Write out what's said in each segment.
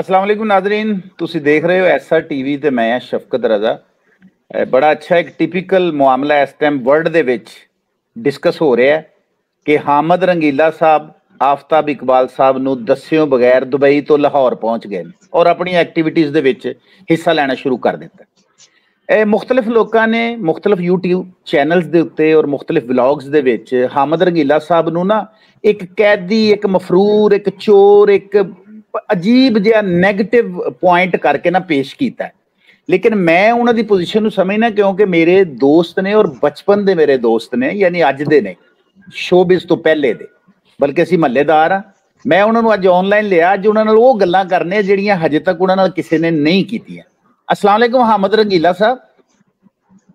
ਅਸਲਾਮ ਅਲੈਕੁਮ ਨਾਜ਼ਰੀਨ, ਤੁਸੀਂ ਦੇਖ ਰਹੇ ਹੋ ਐਸਆਰ ਟੀਵੀ ਤੇ ਮੈਂ ਸ਼ਫਕਤ ਰਜ਼ਾ। ਬੜਾ ਅੱਛਾ ਇੱਕ ਟਿਪੀਕਲ ਮਾਮਲਾ ਇਸ ਟਾਈਮ ਵਰਲਡ ਦੇ ਵਿੱਚ ਡਿਸਕਸ ਹੋ ਰਿਹਾ ਹੈ ਕਿ ਹਾਮਦ ਰੰਗੀਲਾ ਸਾਹਿਬ, ਆਫਤਾਬ ਇਕਬਾਲ ਸਾਹਿਬ ਨੂੰ ਦੱਸਿਓ ਬਗੈਰ ਦੁਬਈ ਤੋਂ ਲਾਹੌਰ ਪਹੁੰਚ ਗਏ ਔਰ ਆਪਣੀ ਐਕਟੀਵਿਟੀਜ਼ ਦੇ ਵਿੱਚ ਹਿੱਸਾ ਲੈਣਾ ਸ਼ੁਰੂ ਕਰ ਦਿੱਤਾ। ਇਹ ਮੁxtਲਫ ਲੋਕਾਂ ਨੇ ਮੁxtਲਫ YouTube ਚੈਨਲਸ ਦੇ ਉੱਤੇ ਔਰ ਮੁxtਲਫ ਵਲੌਗਸ ਦੇ ਵਿੱਚ ਹਾਮਦ ਰੰਗੀਲਾ ਸਾਹਿਬ ਨੂੰ ਨਾ ਇੱਕ ਕੈਦੀ, ਇੱਕ ਮਫਰੂਰ, ਇੱਕ ਚੋਰ, ਇੱਕ ਅਜੀਬ ਜਿਹਾ 네ਗੇਟਿਵ ਪੁਆਇੰਟ ਕਰਕੇ ਨਾ ਪੇਸ਼ ਕੀਤਾ ਲੇਕਿਨ ਮੈਂ ਉਹਨਾਂ ਦੀ ਪੋਜੀਸ਼ਨ ਨੂੰ ਸਮਝਣਾ ਕਿਉਂਕਿ ਮੇਰੇ ਦੋਸਤ ਨੇ ਔਰ ਬਚਪਨ ਦੇ ਮੇਰੇ ਦੋਸਤ ਨੇ, ਯਾਨੀ ਅੱਜ ਦੇ ਨੇ ਸ਼ੋਬਿਸ ਤੋਂ ਪਹਿਲੇ ਦੇ। ਬਲਕਿ ਅਸੀਂ ਮਹੱਲੇਦਾਰ ਆ ਮੈਂ ਉਹਨਾਂ ਨੂੰ ਅੱਜ ਆਨਲਾਈਨ ਲਿਆ, ਅੱਜ ਉਹਨਾਂ ਨਾਲ ਉਹ ਗੱਲਾਂ ਕਰਨੇ ਜਿਹੜੀਆਂ ਹਜੇ ਤੱਕ ਉਹਨਾਂ ਨਾਲ ਕਿਸੇ ਨੇ ਨਹੀਂ ਕੀਤੀਆਂ। ਅਸਲਾਮ ਅਲੈਕੁਮ ਹਮਦ ਰੰਗੀਲਾ ਸਾਹਿਬ।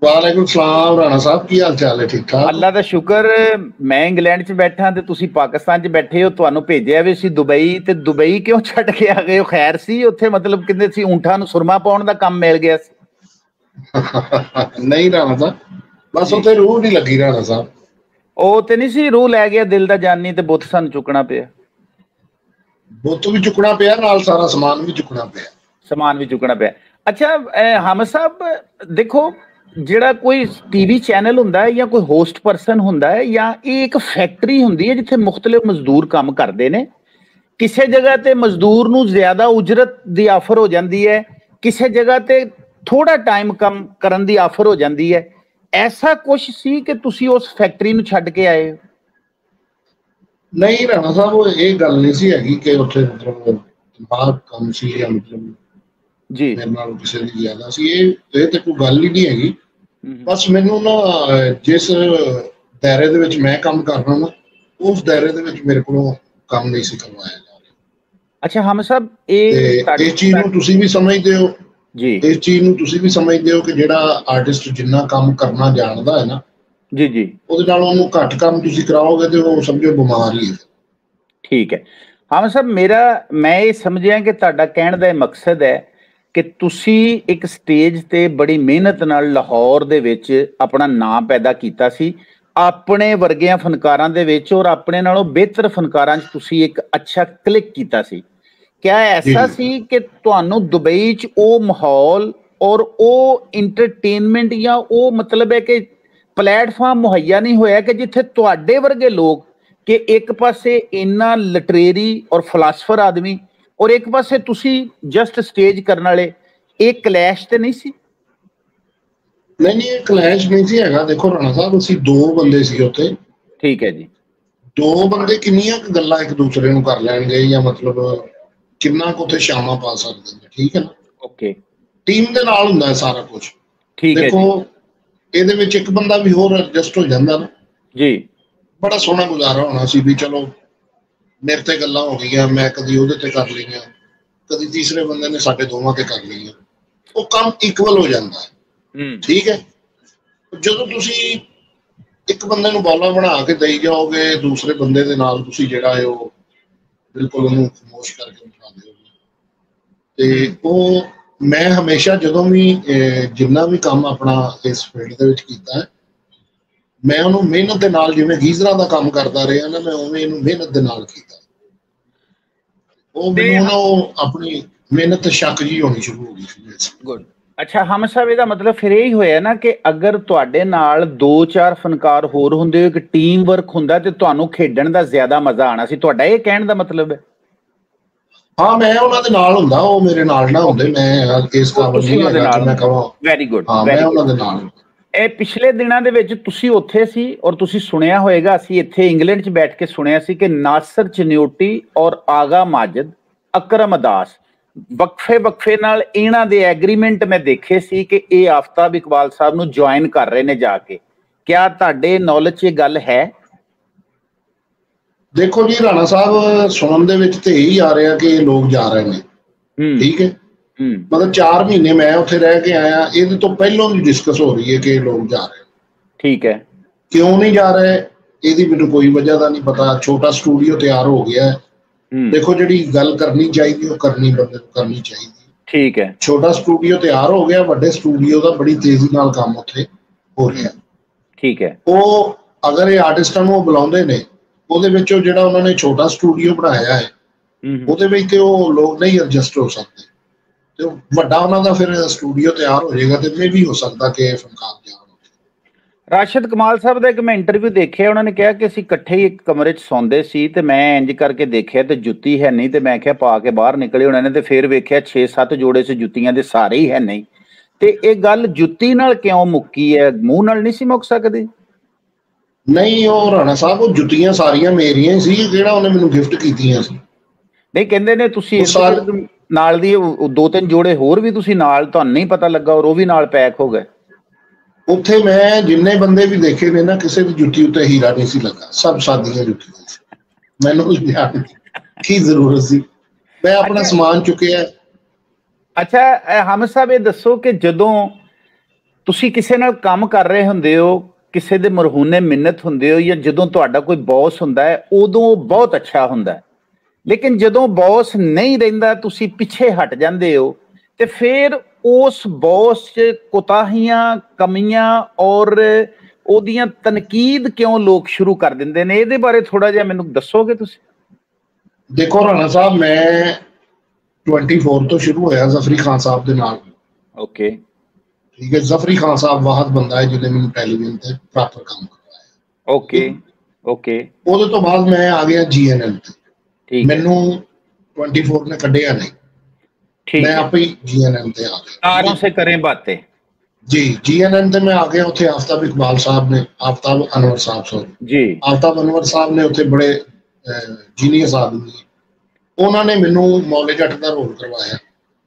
ਵਾਲੇਕੁਮ ਸਲਾਮ ਰਾਣਾ ਸਾਹਿਬ ਕੀ ਹਾਲ ਚਾਲ ਹੈ? ਠੀਕ ਠਾਕ? ਅੱਲਾ ਦਾ ਸ਼ੁਕਰ ਮੈਂ ਇੰਗਲੈਂਡ 'ਚ ਬੈਠਾ ਤੇ ਤੁਸੀਂ ਪਾਕਿਸਤਾਨ 'ਚ ਬੈਠੇ ਹੋ ਤੁਹਾਨੂੰ ਭੇਜਿਆ ਵੀ ਸੀ ਦੁਬਈ ਤੇ ਦੁਬਈ ਕਿਉਂ ਛੱਡ ਕੇ ਆ ਗਏ ਹੋ? ਖੈਰ ਸੀ ਉੱਥੇ ਮਤਲਬ ਕਿੰਨੇ ਸੀ ਊਂਠਾਂ ਨੂੰ ਸੁਰਮਾ ਪਾਉਣ ਦਾ ਕੰਮ ਮਿਲ ਗਿਆ ਸੀ। ਨਹੀਂ ਰਾਣਾ ਸਾਹਿਬ ਬਸ ਉੱਥੇ ਰੂਹ ਨਹੀਂ ਲੱਗੀ ਰਾਣਾ ਸਾਹਿਬ। ਉਹ ਤੇ ਨਹੀਂ ਸੀ ਰੂਹ ਲੈ ਗਿਆ ਦਿਲ ਦਾ ਜਾਨੀ ਤੇ ਬੁੱਤ ਸਾਨੂੰ ਚੁੱਕਣਾ ਪਿਆ। ਬੁੱਤ ਵੀ ਚੁੱਕਣਾ ਪਿਆ ਨਾਲ ਸਾਰਾ ਸਮਾਨ ਵੀ ਚੁੱਕਣਾ ਪਿਆ। ਸਮਾਨ ਵੀ ਚੁੱਕਣਾ ਪਿਆ। ਅੱਛਾ ਹਮ ਸਾਹਿਬ ਦੇਖੋ ਜਿਹੜਾ ਕੋਈ ਟੀਵੀ ਚੈਨਲ ਹੁੰਦਾ ਹੈ ਜਾਂ ਕੋਈ ਹੋਸਟ ਪਰਸਨ ਹੁੰਦਾ ਹੈ ਜਾਂ ਇਹ ਇੱਕ ਫੈਕਟਰੀ ਹੁੰਦੀ ਹੈ ਜਿੱਥੇ ਮੁxtਲਫ ਮਜ਼ਦੂਰ ਕੰਮ ਕਰਦੇ ਨੇ, ਕਿਸੇ ਜਗ੍ਹਾ ਤੇ ਮਜ਼ਦੂਰ ਨੂੰ ਜ਼ਿਆਦਾ ਉਜਰਤ ਦੀ ਆਫਰ ਹੋ ਜਾਂਦੀ ਹੈ, ਕਿਸੇ ਜਗ੍ਹਾ ਤੇ ਥੋੜਾ ਟਾਈਮ ਕੰਮ ਕਰਨ ਦੀ ਆਫਰ ਹੋ ਜਾਂਦੀ ਹੈ, ਐਸਾ ਕੁਝ ਸੀ ਕਿ ਤੁਸੀਂ ਉਸ ਫੈਕਟਰੀ ਨੂੰ ਛੱਡ ਕੇ ਆਏ ਨਹੀਂ ਰਾਣਾ ਸਾਹਿਬ ਇਹ ਗੱਲ ਨਹੀਂ ਸੀ ਹੈਗੀ ਕਿ ਉੱਥੇ ਮਤਲਬ ਬਾਹਰ ਕੰਮ ਸੀ ਜਾਂ ਮਤਲਬ ਜੀ। ਨਾਲ ਕਿਸੇ ਦੀ ਜ਼ਿਆਦਾ ਸੀ। ਇਹ ਇਹ ਤੇ ਕੋਈ ਗੱਲ ਹੀ ਨਹੀਂ ਹੈਗੀ। ਬਸ ਮੈਨੂੰ ਨਾ ਜਿਸ ਦਾਇਰੇ ਦੇ ਵਿੱਚ ਮੈਂ ਕੰਮ ਕਰ ਰਹਾ ਹਾਂ ਉਸ ਦਾਇਰੇ ਦੇ ਵਿੱਚ ਮੇਰੇ ਕੋਲੋਂ ਕੰਮ ਨਹੀਂ ਸੀ ਕਰਵਾਇਆ ਜਾ ਰਿਹਾ। ਅੱਛਾ ਹਮ ਸਭ ਇਹ ਇਸ ਚੀਜ਼ ਨੂੰ ਤੁਸੀਂ ਵੀ ਸਮਝਦੇ ਹੋ। ਜੀ। ਇਸ ਚੀਜ਼ ਨੂੰ ਤੁਸੀਂ ਵੀ ਸਮਝਦੇ ਹੋ ਕਿ ਜਿਹੜਾ ਆਰਟਿਸਟ ਜਿੰਨਾ ਕੰਮ ਕਰਨਾ ਜਾਣਦਾ ਹੈ ਨਾ ਜੀ ਜੀ। ਉਹਦੇ ਨਾਲ ਉਹਨੂੰ ਘੱਟ ਕੰਮ ਤੁਸੀਂ ਕਰਾਓਗੇ ਤੇ ਉਹ ਸਮਝੋ ਬਿਮਾਰ ਹੀ ਹੈ। ਠੀਕ ਹੈ। ਹਾਂ ਸਰ ਮੇਰਾ ਮੈਂ ਇਹ ਸਮਝਿਆ ਕਿ ਤੁਹਾਡਾ ਕਹਿਣ ਦਾ ਮਕਸਦ ਹੈ ਕਿ ਤੁਸੀਂ ਇੱਕ ਸਟੇਜ ਤੇ ਬੜੀ ਮਿਹਨਤ ਨਾਲ ਲਾਹੌਰ ਦੇ ਵਿੱਚ ਆਪਣਾ ਨਾਮ ਪੈਦਾ ਕੀਤਾ ਸੀ ਆਪਣੇ ਵਰਗਿਆਂ ਫਨਕਾਰਾਂ ਦੇ ਵਿੱਚ ਔਰ ਆਪਣੇ ਨਾਲੋਂ ਬਿਹਤਰ ਫਨਕਾਰਾਂ 'ਚ ਤੁਸੀਂ ਇੱਕ ਅੱਛਾ ਕਲਿੱਕ ਕੀਤਾ ਸੀ। ਕਿਆ ਐਸਾ ਸੀ ਕਿ ਤੁਹਾਨੂੰ ਦੁਬਈ 'ਚ ਉਹ ਮਾਹੌਲ ਔਰ ਉਹ ਐਂਟਰਟੇਨਮੈਂਟ ਜਾਂ ਉਹ ਮਤਲਬ ਹੈ ਕਿ ਪਲੇਟਫਾਰਮ ਮੁਹੱਈਆ ਨਹੀਂ ਹੋਇਆ ਕਿ ਜਿੱਥੇ ਤੁਹਾਡੇ ਵਰਗੇ ਲੋਕ ਕਿ ਇੱਕ ਪਾਸੇ ਇੰਨਾ ਲਿਟਰੇਰੀ ਔਰ ਫਲਸਫਰ ਆਦਮੀ ਔਰ ਇੱਕ ਪਾਸੇ ਤੁਸੀਂ ਜਸਟ ਸਟੇਜ ਕਰਨ ਵਾਲੇ ਇਹ ਕਲੈਸ਼ ਤੇ ਨਹੀਂ ਸੀ? ਨਹੀਂ ਨਹੀਂ ਇਹ ਕਲੈਸ਼ ਨਹੀਂ ਸੀ ਹੈਗਾ। ਦੇਖੋ ਰਾਣਾ ਸਾਹਿਬ ਅਸੀਂ ਦੋ ਬੰਦੇ ਸੀ ਉੱਥੇ। ਠੀਕ ਹੈ ਜੀ। ਦੋ ਬੰਦੇ ਕਿੰਨੀਆਂ ਗੱਲਾਂ ਇੱਕ ਦੂਸਰੇ ਨੂੰ ਕਰ ਲੈਣਗੇ ਜਾਂ ਮਤਲਬ ਕਿੰਨਾ ਕੁ ਉੱਥੇ ਸ਼ਾਮਾਂ ਪਾ ਸਕਦੇ ਨੇ ਠੀਕ ਹੈ ਨਾ? ਓਕੇ। ਟੀਮ ਦੇ ਨਾਲ ਹੁੰਦਾ ਹੈ ਸਾਰਾ ਕੁਝ ਠੀਕ ਹੈ ਦੇਖੋ ਇਹਦੇ ਵਿੱਚ ਇੱਕ ਬੰਦਾ ਵੀ ਹੋਰ ਐਡਜਸਟ ਹੋ ਜਾਂਦਾ ਨਾ। ਜੀ। ਬੜਾ ਸੋਹਣਾ ਗੁਜ਼ਾਰਾ ਹੋਣਾ ਸੀ ਵੀ ਚਲੋ ਮੇਰੇ ਤੇ ਗੱਲਾਂ ਹੋ ਗਈਆਂ ਮੈਂ ਕਦੀ ਉਹਦੇ ਤੇ ਕਰ ਲਈਆਂ ਕਦੀ ਤੀਸਰੇ ਬੰਦੇ ਨੇ ਸਾਡੇ ਦੋਵਾਂ ਤੇ ਕਰ ਲਈਆਂ। ਉਹ ਕੰਮ ਇਕੁਅਲ ਹੋ ਜਾਂਦਾ ਹੈ। ਠੀਕ ਹੈ? ਜਦੋਂ ਤੁਸੀਂ ਇੱਕ ਬੰਦੇ ਨੂੰ ਬੌਲਾ ਬਣਾ ਕੇ ਦੇਈ ਜਾਓਗੇ ਦੂਸਰੇ ਬੰਦੇ ਦੇ ਨਾਲ ਤੁਸੀਂ ਜਿਹੜਾ ਹੈ ਉਹ ਬਿਲਕੁਲ ਉਹਨੂੰ ਖਮੋਸ਼ ਕਰਕੇ ਬਿਠਾ ਦਿਓਗੇ। ਤੇ ਉਹ ਮੈਂ ਹਮੇਸ਼ਾ ਜਦੋਂ ਵੀ ਜਿੰਨਾ ਵੀ ਕੰਮ ਆਪਣਾ ਇਸ ਫੀਲਡ ਦੇ ਵਿੱਚ ਕੀਤਾ ਹੈ ਮੈਂ ਉਹਨੂੰ ਮਿਹਨਤ ਦੇ ਨਾਲ ਜਿਵੇਂ ਗੀਜ਼ਰਾਂ ਦਾ ਕੰਮ ਕਰਦਾ ਰਿਹਾ ਨਾ ਮੈਂ ਉਵੇਂ ਇਹਨੂੰ ਮਿਹਨਤ ਦੇ ਨਾਲ ਕੀਤਾ। ਉਹ ਮੈਨੂੰ ਨਾ ਉਹ ਆਪਣੀ ਮਿਹਨਤ ਸ਼ੱਕ ਜੀ ਹੋਣੀ ਸ਼ੁਰੂ ਹੋ ਗਈ ਸੀ ਗੁੱਡ ਅੱਛਾ ਹਮ ਸਾਹਿਬ ਇਹਦਾ ਮਤਲਬ ਫਿਰ ਇਹ ਹੀ ਹੋਇਆ ਨਾ ਕਿ ਅਗਰ ਤੁਹਾਡੇ ਨਾਲ 2-4 ਫਨਕਾਰ ਹੋਰ ਹੁੰਦੇ ਇੱਕ ਟੀਮ ਵਰਕ ਹੁੰਦਾ ਤੇ ਤੁਹਾਨੂੰ ਖੇਡਣ ਦਾ ਜ਼ਿਆਦਾ ਮਜ਼ਾ ਆਣਾ ਸੀ ਤੁਹਾਡਾ ਇਹ ਕਹਿਣ ਦਾ ਮਤਲਬ ਹੈ? ਹਾਂ ਮੈਂ ਉਹਨਾਂ ਦੇ ਨਾਲ ਹੁੰਦਾ ਉਹ ਮੇਰੇ ਨਾਲ ਨਾ ਹੁੰਦੇ ਮੈਂ ਇਸ ਕਾਬਲ ਨਹੀਂ ਹੈਗਾ ਮੈਂ ਕਹਾਂ ਵੈਰੀ ਗੁੱਡ ਮੈਂ ਉਹਨਾਂ ਦੇ ਨਾਲ। ਇਹ ਪਿਛਲੇ ਦਿਨਾਂ ਦੇ ਵਿੱਚ ਤੁਸੀਂ ਉੱਥੇ ਸੀ ਔਰ ਤੁਸੀਂ ਸੁਣਿਆ ਹੋਵੇਗਾ ਅਸੀਂ ਇੱਥੇ ਇੰਗਲੈਂਡ 'ਚ ਬੈਠ ਕੇ ਸੁਣਿਆ ਸੀ ਕਿ ਨਾਸਰ ਚਨਿਊਟੀ ਔਰ ਆਗਾ ਮਾਜਦ ਅਕਰਮ ਅਦਾਸ ਵਕਫੇ ਵਕਫੇ ਨਾਲ ਇਹਨਾਂ ਦੇ ਐਗਰੀਮੈਂਟ ਮੈਂ ਦੇਖੇ ਸੀ ਕਿ ਇਹ ਆਫਤਾਬ ਇਕਬਾਲ ਸਾਹਿਬ ਨੂੰ ਜੁਆਇਨ ਕਰ ਰਹੇ ਨੇ ਜਾ ਕੇ। ਕਿਆ ਤੁਹਾਡੇ ਨੌਲੇਜ 'ਚ ਇਹ ਗੱਲ ਹੈ? ਦੇਖੋ ਜੀ ਰਾਣਾ ਸਾਹਿਬ ਸੁਣਨ ਦੇ ਵਿੱਚ ਤੇ ਇਹੀ ਆ ਰਿਹਾ ਕਿ ਇਹ ਲੋਕ ਜਾ ਰਹੇ ਨੇ। ਠੀਕ ਹੈ। ਮਤਲਬ 4 ਮਹੀਨੇ ਮੈਂ ਉੱਥੇ ਰਹਿ ਕੇ ਆਇਆ ਇਹਦੇ ਤੋਂ ਪਹਿਲਾਂ ਵੀ ਡਿਸਕਸ ਹੋ ਰਹੀ ਹੈ ਕਿ ਲੋਕ ਜਾ ਰਹੇ ਠੀਕ ਹੈ। ਕਿਉਂ ਨਹੀਂ ਜਾ ਰਹੇ? ਇਹਦੀ ਮੈਨੂੰ ਕੋਈ ਵਜ੍ਹਾ ਦਾ ਨਹੀਂ ਪਤਾ। ਛੋਟਾ ਸਟੂਡੀਓ ਤਿਆਰ ਹੋ ਗਿਆ ਹੈ। ਦੇਖੋ ਜਿਹੜੀ ਗੱਲ ਕਰਨੀ ਚਾਹੀਦੀ ਉਹ ਕਰਨੀ ਬੰਦੇ ਨੂੰ ਕਰਨੀ ਚਾਹੀਦੀ। ਠੀਕ ਹੈ। ਛੋਟਾ ਸਟੂਡੀਓ ਤਿਆਰ ਹੋ ਗਿਆ ਵੱਡੇ ਸਟੂਡੀਓ ਦਾ ਬੜੀ ਤੇਜ਼ੀ ਨਾਲ ਕੰਮ ਉੱਥੇ ਹੋ ਰਿਹਾ ਠੀਕ ਹੈ। ਉਹ ਅਗਰ ਇਹ ਆਰਟਿਸਟਾਂ ਨੂੰ ਬੁਲਾਉਂਦੇ ਨੇ ਉਹਦੇ ਵਿੱਚੋਂ ਜਿਹੜਾ ਉਹਨਾਂ ਨੇ ਛੋਟਾ ਸਟੂਡੀਓ ਬਣਾਇਆ ਹੈ। ਉਹਦੇ ਵਿੱਚ ਤੇ ਉਹ ਲੋਕ ਨਹੀਂ ਐਡਜਸਟ ਹੋ ਸਕਦੇ। ਤੇ ਵੱਡਾ ਉਹਨਾਂ ਦਾ ਫਿਰ ਸਟੂਡੀਓ ਤਿਆਰ ਹੋ ਜਾਏਗਾ ਤੇ ਮੇ ਵੀ ਹੋ ਸਕਦਾ ਕਿ ਫਨਕਾਰ ਜਾਣ ਰਾਸ਼ਦ ਕਮਾਲ ਸਾਹਿਬ ਦਾ ਇੱਕ ਮੈਂ ਇੰਟਰਵਿਊ ਦੇਖਿਆ ਉਹਨਾਂ ਨੇ ਕਿਹਾ ਕਿ ਅਸੀਂ ਇਕੱਠੇ ਹੀ ਇੱਕ ਕਮਰੇ 'ਚ ਸੌਂਦੇ ਸੀ ਤੇ ਮੈਂ ਇੰਜ ਕਰਕੇ ਦੇਖਿਆ ਤੇ ਜੁੱਤੀ ਹੈ ਨਹੀਂ ਤੇ ਮੈਂ ਕਿਹਾ ਪਾ ਕੇ ਬਾਹਰ ਨਿਕਲੇ ਉਹਨਾਂ ਨੇ ਤੇ ਫਿਰ ਵੇਖਿਆ 6-7 ਜੋੜੇ ਸੀ ਜੁੱਤੀਆਂ ਦੇ ਸਾਰੇ ਹੀ ਹੈ ਨਹੀਂ। ਤੇ ਇਹ ਗੱਲ ਜੁੱਤੀ ਨਾਲ ਕਿਉਂ ਮੁੱਕੀ ਹੈ? ਮੂੰਹ ਨਾਲ ਨਹੀਂ ਸੀ ਮੁੱਕ ਸਕਦੀ? ਨਹੀਂ ਉਹ ਰਾਣਾ ਸਾਹਿਬ ਉਹ ਜੁੱਤੀਆਂ ਸਾਰੀਆਂ ਮੇਰੀਆਂ ਹੀ ਸੀ ਜਿਹੜਾ ਉਹਨੇ ਮੈਨੂੰ ਗਿਫਟ ਕੀਤੀਆਂ ਸੀ। ਨਹੀਂ ਕਹਿੰਦੇ ਨੇ ਤੁਸੀਂ ਇਸ ਨਾਲ ਦੀ ਦੋ ਤਿੰਨ ਜੋੜੇ ਹੋਰ ਵੀ ਤੁਸੀਂ ਨਾਲ ਤੁਹਾਨੂੰ ਨਹੀਂ ਪਤਾ ਲੱਗਾ ਔਰ ਉਹ ਵੀ ਨਾਲ ਪੈਕ ਹੋ ਗਏ। ਉੱਥੇ ਮੈਂ ਜਿੰਨੇ ਬੰਦੇ ਵੀ ਦੇਖੇ ਨੇ ਨਾ ਕਿਸੇ ਦੀ ਜੁੱਤੀ ਉੱਤੇ ਹੀਰਾ ਨਹੀਂ ਸੀ ਲੱਗਾ। ਸਭ ਸਾਦੀਆਂ ਜੁੱਤੀਆਂ ਸੀ। ਮੈਨੂੰ ਲਿਜਾਣ ਦੀ ਕੀ ਜ਼ਰੂਰਤ ਸੀ? ਮੈਂ ਆਪਣਾ ਸਮਾਨ ਚੁੱਕਿਆ। ਅੱਛਾ ਹਮਦ ਸਾਹਿਬ ਇਹ ਦੱਸੋ ਕਿ ਜਦੋਂ ਤੁਸੀਂ ਕਿਸੇ ਨਾਲ ਕੰਮ ਕਰ ਰਹੇ ਹੁੰਦੇ ਹੋ ਕਿਸੇ ਦੇ ਮਰਹੂਨੇ ਮਿੰਨਤ ਹੁੰਦੇ ਹੋ ਜਾਂ ਜਦੋਂ ਤੁਹਾਡਾ ਕੋਈ ਬੌਸ ਹੁੰਦਾ ਹੈ ਉਦੋਂ ਉਹ ਬਹੁਤ ਅੱਛਾ ਹੁੰਦਾ ਹੈ। ਲੇਕਿਨ ਜਦੋਂ ਬੌਸ ਨਹੀਂ ਰਹਿੰਦਾ ਤੁਸੀਂ ਪਿੱਛੇ ਹਟ ਜਾਂਦੇ ਹੋ ਤੇ ਫਿਰ ਉਸ ਬੌਸ 'ਚ ਕੁਤਾਹੀਆਂ ਕਮੀਆਂ ਔਰ ਉਹਦੀਆਂ ਤਨਕੀਦ ਕਿਉਂ ਲੋਕ ਸ਼ੁਰੂ ਕਰ ਦਿੰਦੇ ਨੇ? ਇਹਦੇ ਬਾਰੇ ਥੋੜਾ ਜਿਹਾ ਮੈਨੂੰ ਦੱਸੋਗੇ ਤੁਸੀਂ? ਦੇਖੋ ਰਾਣਾ ਸਾਹਿਬ ਮੈਂ 24 ਤੋਂ ਸ਼ੁਰੂ ਹੋਇਆ ਜ਼ਫਰੀ ਖਾਨ ਸਾਹਿਬ ਦੇ ਨਾਲ। ਓਕੇ। ਠੀਕ ਹੈ ਜ਼ਫਰੀ ਖਾਨ ਸਾਹਿਬ ਵਾਹਦ ਬੰਦਾ ਹੈ ਜਿਹਨੇ ਮੈਨੂੰ ਟੈਲੀਵਿਜ਼ਨ ਤੇ ਪ੍ਰੋਪਰ ਕੰਮ ਕਰਵਾਇਆ। Okay okay. ਉਹਦੇ ਤੋਂ ਬਾਅਦ ਮੈਂ ਆ ਗਿਆ ਜੀਐਨਐਲ ਤੇ। ਠੀਕ ਮੈਨੂੰ 24 ਨੇ ਕੱਢਿਆ ਨਹੀਂ। ਠੀਕ ਮੈਂ ਆਪੇ ਜੀਐਨਐਮ ਤੇ ਆ ਗਿਆ। ਆਰਾਮ ਸੇ ਕਰੇ ਬਾਤੇ ਜੀ ਜੀਐਨਐਮ ਤੇ ਮੈਂ ਆ ਗਿਆ ਉੱਥੇ ਆਫਤਾਬ ਇਕਬਾਲ ਸਾਹਿਬ ਨੇ ਆਫਤਾਬ ਅਨਵਰ ਸਾਹਿਬ ਸੋਰੀ ਜੀ। ਆਫਤਾਬ ਅਨਵਰ ਸਾਹਿਬ ਨੇ ਉੱਥੇ ਬੜੇ ਜੀਨੀਅਸ ਆਦਮੀ ਉਹਨਾਂ ਨੇ ਮੈਨੂੰ ਮੌਲੇ ਜੱਟ ਦਾ ਰੋਲ ਕਰਵਾਇਆ।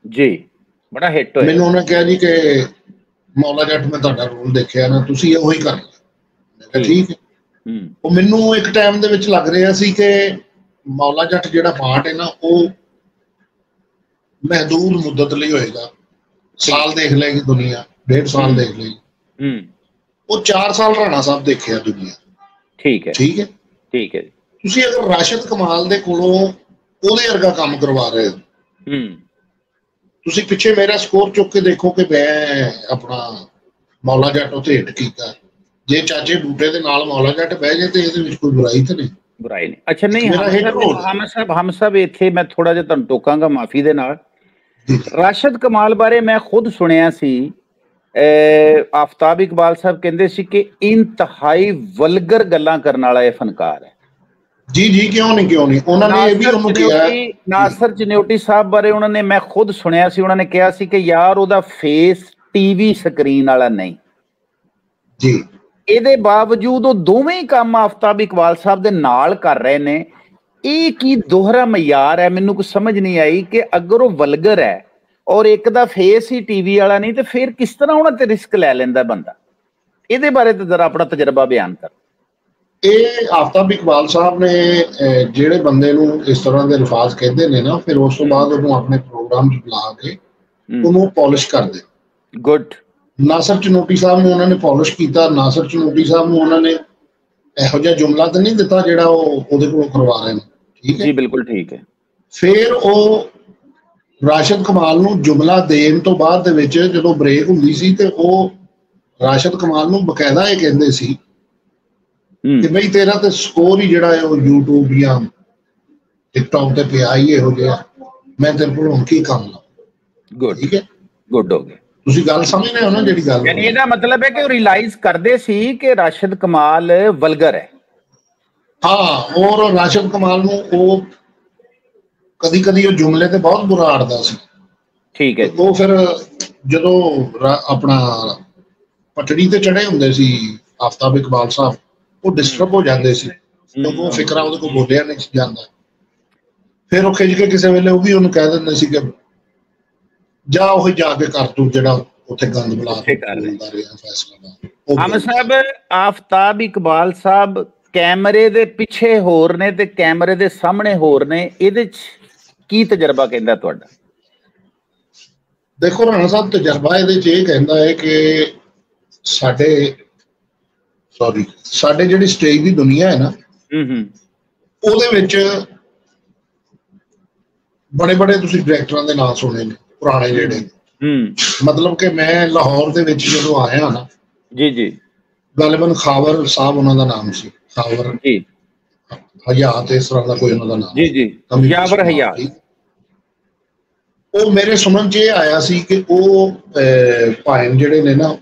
ਜੀ ਬੜਾ ਹਿੱਟ ਹੋਇਆ। ਮੈਨੂੰ ਉਹਨਾਂ ਕਿਹਾ ਜੀ ਕਿ ਮੌਲਾ ਜੱਟ ਮੈਂ ਤੁਹਾਡਾ ਰੋਲ ਦੇਖਿਆ ਨਾ ਤੁਸੀਂ ਉਹੀ ਕਰ ਮੈਂ ਕਿਹਾ ਠੀਕ ਹੈ। ਉਹ ਮੈਨੂੰ ਇੱਕ ਟਾਈਮ ਦੇ ਵਿੱਚ ਲੱਗ ਰਿਹਾ ਸੀ ਕਿ ਮੌਲਾ ਜੱਟ ਜਿਹੜਾ ਪਾਠ ਹੈ ਨਾ ਉਹ ਮਹਦੂਦ ਮੁੱਦਤ ਲਈ ਹੋਏਗਾ। ਸਾਲ ਦੇਖ ਲੈਗੀ ਦੁਨੀਆ ਡੇਢ ਸਾਲ ਦੇਖ ਲਏਗੀ ਉਹ 4 ਸਾਲ ਰਾਣਾ ਸਾਹਿਬ ਦੇਖਿਆ ਦੁਨੀਆ। ਠੀਕ ਹੈ। ਠੀਕ ਹੈ? ਠੀਕ ਹੈ ਤੁਸੀਂ ਅਗਰ ਰਾਸ਼ਦ ਕਮਾਲ ਦੇ ਕੋਲੋਂ ਉਹਦੇ ਵਰਗਾ ਕੰਮ ਕਰਵਾ ਰਹੇ ਹੋ। ਤੁਸੀਂ ਪਿੱਛੇ ਮੇਰਾ ਸਕੋਰ ਚੁੱਕ ਕੇ ਦੇਖੋ ਕਿ ਮੈਂ ਆਪਣਾ ਮੌਲਾ ਜੱਟ ਉਤੇ ਹਿੱਟ ਕੀਤਾ। ਜੇ ਚਾਚੇ ਬੂਟੇ ਦੇ ਨਾਲ ਮੌਲਾ ਜੱਟ ਬਹਿ ਜੇ ਤੇ ਇਹਦੇ ਵਿੱਚ ਕੋਈ ਬੁਰਾਈ ਤਾਂ ਨਹੀਂ। ਬੁਰਾਏ ਨੇ ਅੱਛਾ ਨਹੀਂ ਹਮ ਸਾਹਿਬ ਹਮ ਸਾਹਿਬ ਇੱਥੇ ਮੈਂ ਥੋੜਾ ਜਿਹਾ ਤੁਹਾਨੂੰ ਟੋਕਾਂਗਾ ਮਾਫੀ ਦੇ ਨਾਲ। ਰਾਸ਼ਦ ਕਮਾਲ ਬਾਰੇ ਮੈਂ ਖੁਦ ਸੁਣਿਆ ਸੀ। ਆਫਤਾਬ ਇਕਬਾਲ ਸਾਹਿਬ ਕਹਿੰਦੇ ਸੀ ਕਿ ਇੰਤਹਾਈ ਵਲਗਰ ਗੱਲਾਂ ਕਰਨ ਵਾਲਾ ਇਹ ਫਨਕਾਰ ਹੈ। ਜੀ ਜੀ ਕਿਉਂ ਨਹੀਂ ਕਿਉਂ ਨਹੀਂ? ਉਹਨਾਂ ਨੇ ਇਹ ਵੀ ਉਹਨੂੰ ਕਿਹਾ ਨਾਸਰ ਜਨਿਊਟੀ ਸਾਹਿਬ ਬਾਰੇ ਉਹਨਾਂ ਨੇ ਮੈਂ ਖੁਦ ਸੁਣਿਆ ਸੀ। ਉਹਨਾਂ ਨੇ ਕਿਹਾ ਸੀ ਕਿ ਯਾਰ ਉਹਦਾ ਫੇਸ ਟੀਵੀ ਸਕਰੀਨ ਵਾਲਾ ਨਹੀਂ। ਜੀ। ਇਹਦੇ ਬਾਵਜੂਦ ਉਹ ਦੋਵੇਂ ਹੀ ਕੰਮ ਆਫਤਾਬ ਇਕਬਾਲ ਸਾਹਿਬ ਦੇ ਨਾਲ ਕਰ ਰਹੇ ਨੇ। ਇਹ ਕੀ ਦੋਹਰਾ ਮਿਆਰ ਹੈ? ਮੈਨੂੰ ਕੁਝ ਸਮਝ ਨਹੀਂ ਆਈ ਕਿ ਅਗਰ ਉਹ ਵਲਗਰ ਹੈ ਔਰ ਇੱਕ ਦਾ ਫੇਸ ਹੀ ਟੀਵੀ ਵਾਲਾ ਨਹੀਂ ਤੇ ਫਿਰ ਕਿਸ ਤਰ੍ਹਾਂ ਉਹਨਾਂ ਤੇ ਰਿਸਕ ਲੈ ਲੈਂਦਾ ਬੰਦਾ? ਇਹਦੇ ਬਾਰੇ ਤੇ ਜ਼ਰਾ ਆਪਣਾ ਤਜਰਬਾ ਬਿਆਨ ਕਰ। ਇਹ ਆਫਤਾਬ ਇਕਬਾਲ ਸਾਹਿਬ ਨੇ ਜਿਹੜੇ ਬੰਦੇ ਨੂੰ ਇਸ ਤਰ੍ਹਾਂ ਦੇ ਅਲਫਾਜ਼ ਕਹਿੰਦੇ ਨੇ ਨਾ ਫਿਰ ਉਸ ਤੋਂ ਬਾਅਦ ਉਹਨੂੰ ਆਪਣੇ ਪ੍ਰੋਗਰਾਮ 'ਚ ਬੁਲਾ ਕੇ ਉਹਨੂੰ ਪਾਲਿਸ਼ ਕਰਦੇ ਗੁੱਡ। ਨਾਸਰ ਚਨੋਟੀ ਸਾਹਿਬ ਨੂੰ ਉਹਨਾਂ ਨੇ ਪਾਲਿਸ਼ ਕੀਤਾ ਨਾਸਰ ਚਨੋਟੀ ਸਾਹਿਬ ਨੂੰ ਉਹਨਾਂ ਨੇ ਇਹੋ ਜਿਹਾ ਜੁਮਲਾ ਤਾਂ ਨਹੀਂ ਦਿੱਤਾ ਜਿਹੜਾ ਉਹ ਉਹਦੇ ਕੋਲੋਂ ਕਰਵਾ ਰਹੇ ਨੇ। ਠੀਕ ਹੈ? ਜੀ ਬਿਲਕੁਲ ਠੀਕ ਹੈ। ਫਿਰ ਉਹ ਰਾਸ਼ਦ ਕਮਾਲ ਨੂੰ ਜੁਮਲਾ ਦੇਣ ਤੋਂ ਬਾਅਦ ਦੇ ਵਿੱਚ ਜਦੋਂ ਬ੍ਰੇਕ ਹੁੰਦੀ ਸੀ ਤੇ ਉਹ ਰਾਸ਼ਦ ਕਮਾਲ ਨੂੰ ਬਕਾਇਦਾ ਇਹ ਕਹਿੰਦੇ ਸੀ ਕਿ ਬਈ ਤੇਰਾ ਤੇ ਸਕੋਰ ਹੀ ਜਿਹੜਾ ਹੈ ਉਹ YouTube ਜਾਂ TikTok ਤੇ ਪਿਆ ਹੀ ਇਹੋ ਜਿਹਾ। ਮੈਂ ਤੇਰੇ ਕੋਲ ਕੀ ਕੰਮ ਲਾ ਗੁੱਡ ਠੀਕ ਹੈ? ਗੁੱਡ ਹੋ ਗਿਆ। ਤੁਸੀਂ ਗੱਲ ਸਮਝਦੇ ਹੋ ਨਾ ਜਿਹੜੀ ਗੱਲ? ਯਾਨੀ ਇਹਦਾ ਮਤਲਬ ਹੈ ਕਿ ਉਹ ਰਿਅਲਾਈਜ਼ ਕਰਦੇ ਸੀ ਕਿ ਰਾਸ਼ਦ ਕਮਾਲ ਵਲਗਰ ਹੈ। ਹਾਂ ਔਰ ਰਾਸ਼ਦ ਕਮਾਲ ਨੂੰ ਉਹ ਕਦੀ ਕਦੀ ਉਹ ਜੁਮਲੇ ਤੇ ਬਹੁਤ ਬੁਰਾ ਅੜਦਾ ਸੀ। ਠੀਕ ਹੈ ਉਹ ਫਿਰ ਜਦੋਂ ਆਪਣਾ ਪਟੜੀ ਤੇ ਚੜੇ ਹੁੰਦੇ ਸੀ ਆਫਤਾਬ ਇਕਬਾਲ ਸਾਹਿਬ ਉਹ ਡਿਸਟਰਬ ਹੋ ਜਾਂਦੇ ਸੀ। ਉਹ ਫਿਕਰਾ ਉਹਦੇ ਕੋਲ ਬੋਲਿਆ ਨਹੀਂ ਜਾਂਦਾ। ਫਿਰ ਉਹ ਖਿੱਚ ਕੇ ਕਿਸੇ ਵੇਲੇ ਉਹ ਵੀ ਉਹਨੂੰ ਕਹਿ ਦਿੰਦੇ ਸੀ ਕਿ ਜਾ ਉਹ ਜਾ ਕੇ ਕਰ ਤੂੰ ਜਿਹੜਾ ਉੱਥੇ ਗੰਦ ਬਲਾ ਉੱਥੇ ਕਰ ਰਿਹਾ। ਫੈਸਲਾ ਬੋਲ- ਸਾਹਿਬ ਆਫਤਾਬ ਇਕਬਾਲ ਸਾਹਿਬ ਕੈਮਰੇ ਦੇ ਪਿੱਛੇ ਹੋਰ ਨੇ ਤੇ ਕੈਮਰੇ ਦੇ ਸਾਹਮਣੇ ਹੋਰ ਨੇ ਇਹਦੇ ਚ ਕੀ ਤਜਰਬਾ ਕਹਿੰਦਾ ਤੁਹਾਡਾ? ਦੇਖੋ ਰਾਣਾ ਸਾਹਿਬ ਤਜਰਬਾ ਇਹਦੇ ਚ ਇਹ ਕਹਿੰਦਾ ਹੈ ਕਿ ਸਾਡੇ ਸੌਰੀ ਸਾਡੇ ਜਿਹੜੀ ਸਟੇਜ ਦੀ ਦੁਨੀਆ ਹੈ ਨਾ ਹੂੰ ਹੂੰ। ਉਹਦੇ ਵਿੱਚ ਬੜੇ ਬੜੇ ਤੁਸੀਂ ਡਾਇਰੈਕਟਰਾਂ ਦੇ ਨਾਮ ਸੁਣੇ ਨੇ। ਪੁਰਾਣੇ ਜਿਹੜੇ ਹੂੰ। ਮਤਲਬ ਕਿ ਮੈਂ ਲਾਹੌਰ ਦੇ ਵਿੱਚ ਜਦੋਂ ਆਇਆ ਨਾ ਜੀ ਜੀ। ਗਾਲਿਬਨ ਖਾਵਰ ਸਾਹਿਬ ਉਹਨਾਂ ਦਾ ਨਾਮ ਸੀ ਖਾਵਰ। ਜੀ। ਹਯਾਤ ਇਸ ਤਰ੍ਹਾਂ ਦਾ ਕੋਈ ਉਹਨਾਂ ਦਾ ਨਾਮ ਜੀ ਜੀ। ਯਾਵਰ ਹਯਾਤ। ਉਹ ਮੇਰੇ ਸੁਣਨ 'ਚ ਇਹ ਆਇਆ ਸੀ ਕਿ ਉਹ ਭਾਇਨ ਜਿਹੜੇ ਨੇ ਨਾ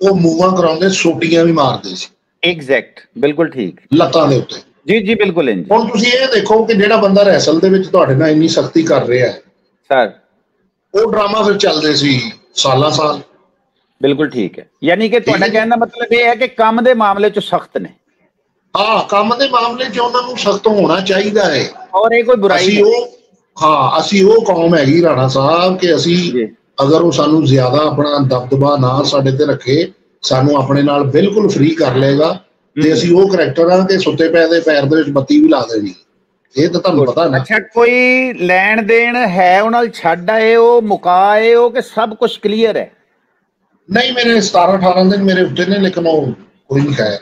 ਉਹ ਮੂਵਾਂ ਕਰਾਉਂਦੇ ਸੋਟੀਆਂ ਵੀ ਮਾਰਦੇ ਸੀ। ਐਗਜ਼ੈਕਟ ਬਿਲਕੁਲ ਠੀਕ। ਲੱਤਾਂ ਦੇ ਉੱਤੇ। ਜੀ ਜੀ ਬਿਲਕੁਲ ਇੰਜ। ਹੁਣ ਤੁਸੀਂ ਇਹ ਦੇਖੋ ਕਿ ਜਿਹੜਾ ਬੰਦਾ ਰੈਸਲ ਦੇ ਵਿੱਚ ਤੁਹਾਡੇ ਨਾਲ ਇੰਨੀ ਸਖਤੀ ਕਰ ਰਿਹਾ ਹੈ ਸਰ। ਉਹ ਡਰਾਮਾ ਫਿਰ ਚੱਲਦੇ ਸੀ ਸਾਲਾਂ ਸਾਲ। ਬਿਲਕੁਲ ਠੀਕ ਹੈ। ਯਾਨੀ ਕਿ ਤੁਹਾਡਾ ਕਹਿਣ ਦਾ ਮਤਲਬ ਇਹ ਹੈ ਕਿ ਕੰਮ ਦੇ ਮਾਮਲੇ 'ਚ ਸਖਤ ਨੇ। ਹਾਂ ਕੰਮ ਦੇ ਮਾਮਲੇ 'ਚ ਉਹਨਾਂ ਨੂੰ ਸਖਤ ਹੋਣਾ ਚਾਹੀਦਾ ਹੈ। ਔਰ ਇਹ ਕੋਈ ਬੁਰਾਈ ਅਸੀਂ ਉਹ ਹਾਂ ਅਸੀਂ ਉਹ ਕੌਮ ਹੈਗੀ ਰਾਣਾ ਸਾਹਿਬ ਕਿ ਅਸੀਂ ਅਗਰ ਉਹ ਸਾਨੂੰ ਜ਼ਿਆਦਾ ਆਪਣਾ ਦਬਦਬਾ ਨਾ ਸਾਡੇ ਤੇ ਰੱਖੇ ਸਾਨੂੰ ਆਪਣੇ ਨਾਲ ਬਿਲਕੁਲ ਫ੍ਰੀ ਕਰ ਲੇਗਾ ਤੇ ਅਸੀਂ ਉਹ ਕੈਰੈਕਟਰ ਆ ਕਿ ਸੁੱਤੇ ਪੈ ਦੇ ਪੈਰ ਦੇ ਵਿੱਚ ਬੱਤੀ ਵੀ ਲਾ ਦੇਣੀ। ਇਹ ਤਾਂ ਤੁਹਾਨੂੰ ਪਤਾ ਨਾ। ਅੱਛਾ ਕੋਈ ਲੈਣ ਦੇਣ ਹੈ ਉਹਨਾਂ ਨਾਲ ਛੱਡ ਆਏ ਉਹ ਮੁਕਾ ਆਏ ਉਹ ਕਿ ਸਭ ਕੁਝ ਕਲੀਅਰ ਹੈ? ਨਹੀਂ ਮੇਰੇ 17 18 ਦਿਨ ਮੇਰੇ ਉੱਤੇ ਨੇ ਲੇਕਿਨ ਉਹ ਕੋਈ ਨਹੀਂ ਖਾਇਆ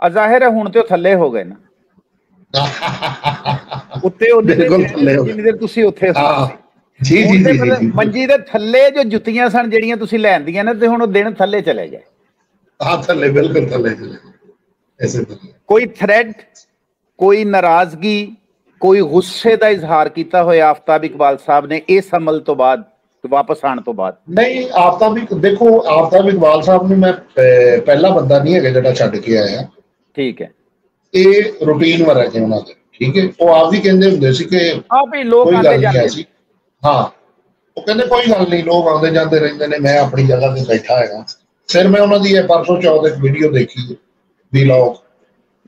ਆ ਜ਼ਾਹਿਰ ਹੈ ਹੁਣ ਤੇ ਉਹ ਥੱਲੇ ਹੋ ਗਏ ਨਾ। ਉੱਤੇ ਉਹ ਜਿੰਨੀ ਦੇਰ ਤੁਸੀਂ ਉੱਥੇ ਹਾਂ ਜੀ ਜੀ ਜੀ ਮੰਜੀ ਦੇ ਥੱਲੇ ਜੋ ਜੁੱਤੀਆਂ ਸਨ ਜਿਹੜੀਆਂ ਤੁਸੀਂ ਲੈਂਦੀਆਂ ਨੇ ਤੇ ਹੁਣ ਉਹ ਦਿਨ ਥੱਲੇ ਚਲੇ ਗਏ। ਹਾਂ ਥੱਲੇ ਬਿਲਕੁਲ ਥੱਲੇ ਚਲੇ ਐਸੇ ਕੋਈ ਥ੍ਰੈਡ ਕੋਈ ਨਾਰਾਜ਼ਗੀ ਕੋਈ ਗੁੱਸੇ ਦਾ ਇਜ਼ਹਾਰ ਕੀਤਾ ਹੋਇਆ ਆਫਤਾਬ ਇਕਬਾਲ ਸਾਹਿਬ ਨੇ ਇਸ ਅਮਲ ਤੋਂ ਬਾਅਦ ਵਾਪਸ ਆਣ ਤੋਂ ਬਾਅਦ? ਨਹੀਂ ਆਫਤਾਬ ਵੀ ਦੇਖੋ ਆਫਤਾਬ ਇਕਬਾਲ ਸਾਹਿਬ ਨੂੰ ਮੈਂ ਪਹਿਲਾ ਬੰਦਾ ਨਹੀਂ ਹੈਗਾ ਜਿਹੜਾ ਛੱਡ ਕੇ ਆਇਆ। ਠੀਕ ਹੈ। ਇਹ ਰੂਟੀਨ ਵਰ ਹੈ ਉਹਨਾਂ ਦੇ ਠੀਕ ਹੈ? ਉਹ ਆਪ ਵੀ ਕਹਿੰਦੇ ਹੁੰਦੇ ਸੀ ਕਿ ਆਪ ਹੀ ਲੋਕ ਆਉਂਦੇ ਜਾਂਦੇ ਸੀ। ਹਾਂ ਉਹ ਕਹਿੰਦੇ ਕੋਈ ਗੱਲ ਨਹੀਂ ਲੋਕ ਆਉਂਦੇ ਜਾਂਦੇ ਰਹਿੰਦੇ ਨੇ ਮੈਂ ਆਪਣੀ ਜਗ੍ਹਾ ਤੇ ਬੈਠਾ ਹੈਗਾ। ਫਿਰ ਮੈਂ ਉਹਨਾਂ ਦੀ ਇਹ ਪਰਸੋਂ ਚੌਥ ਇੱਕ ਵੀਡੀਓ ਦੇਖੀ ਵੀਲੌਗ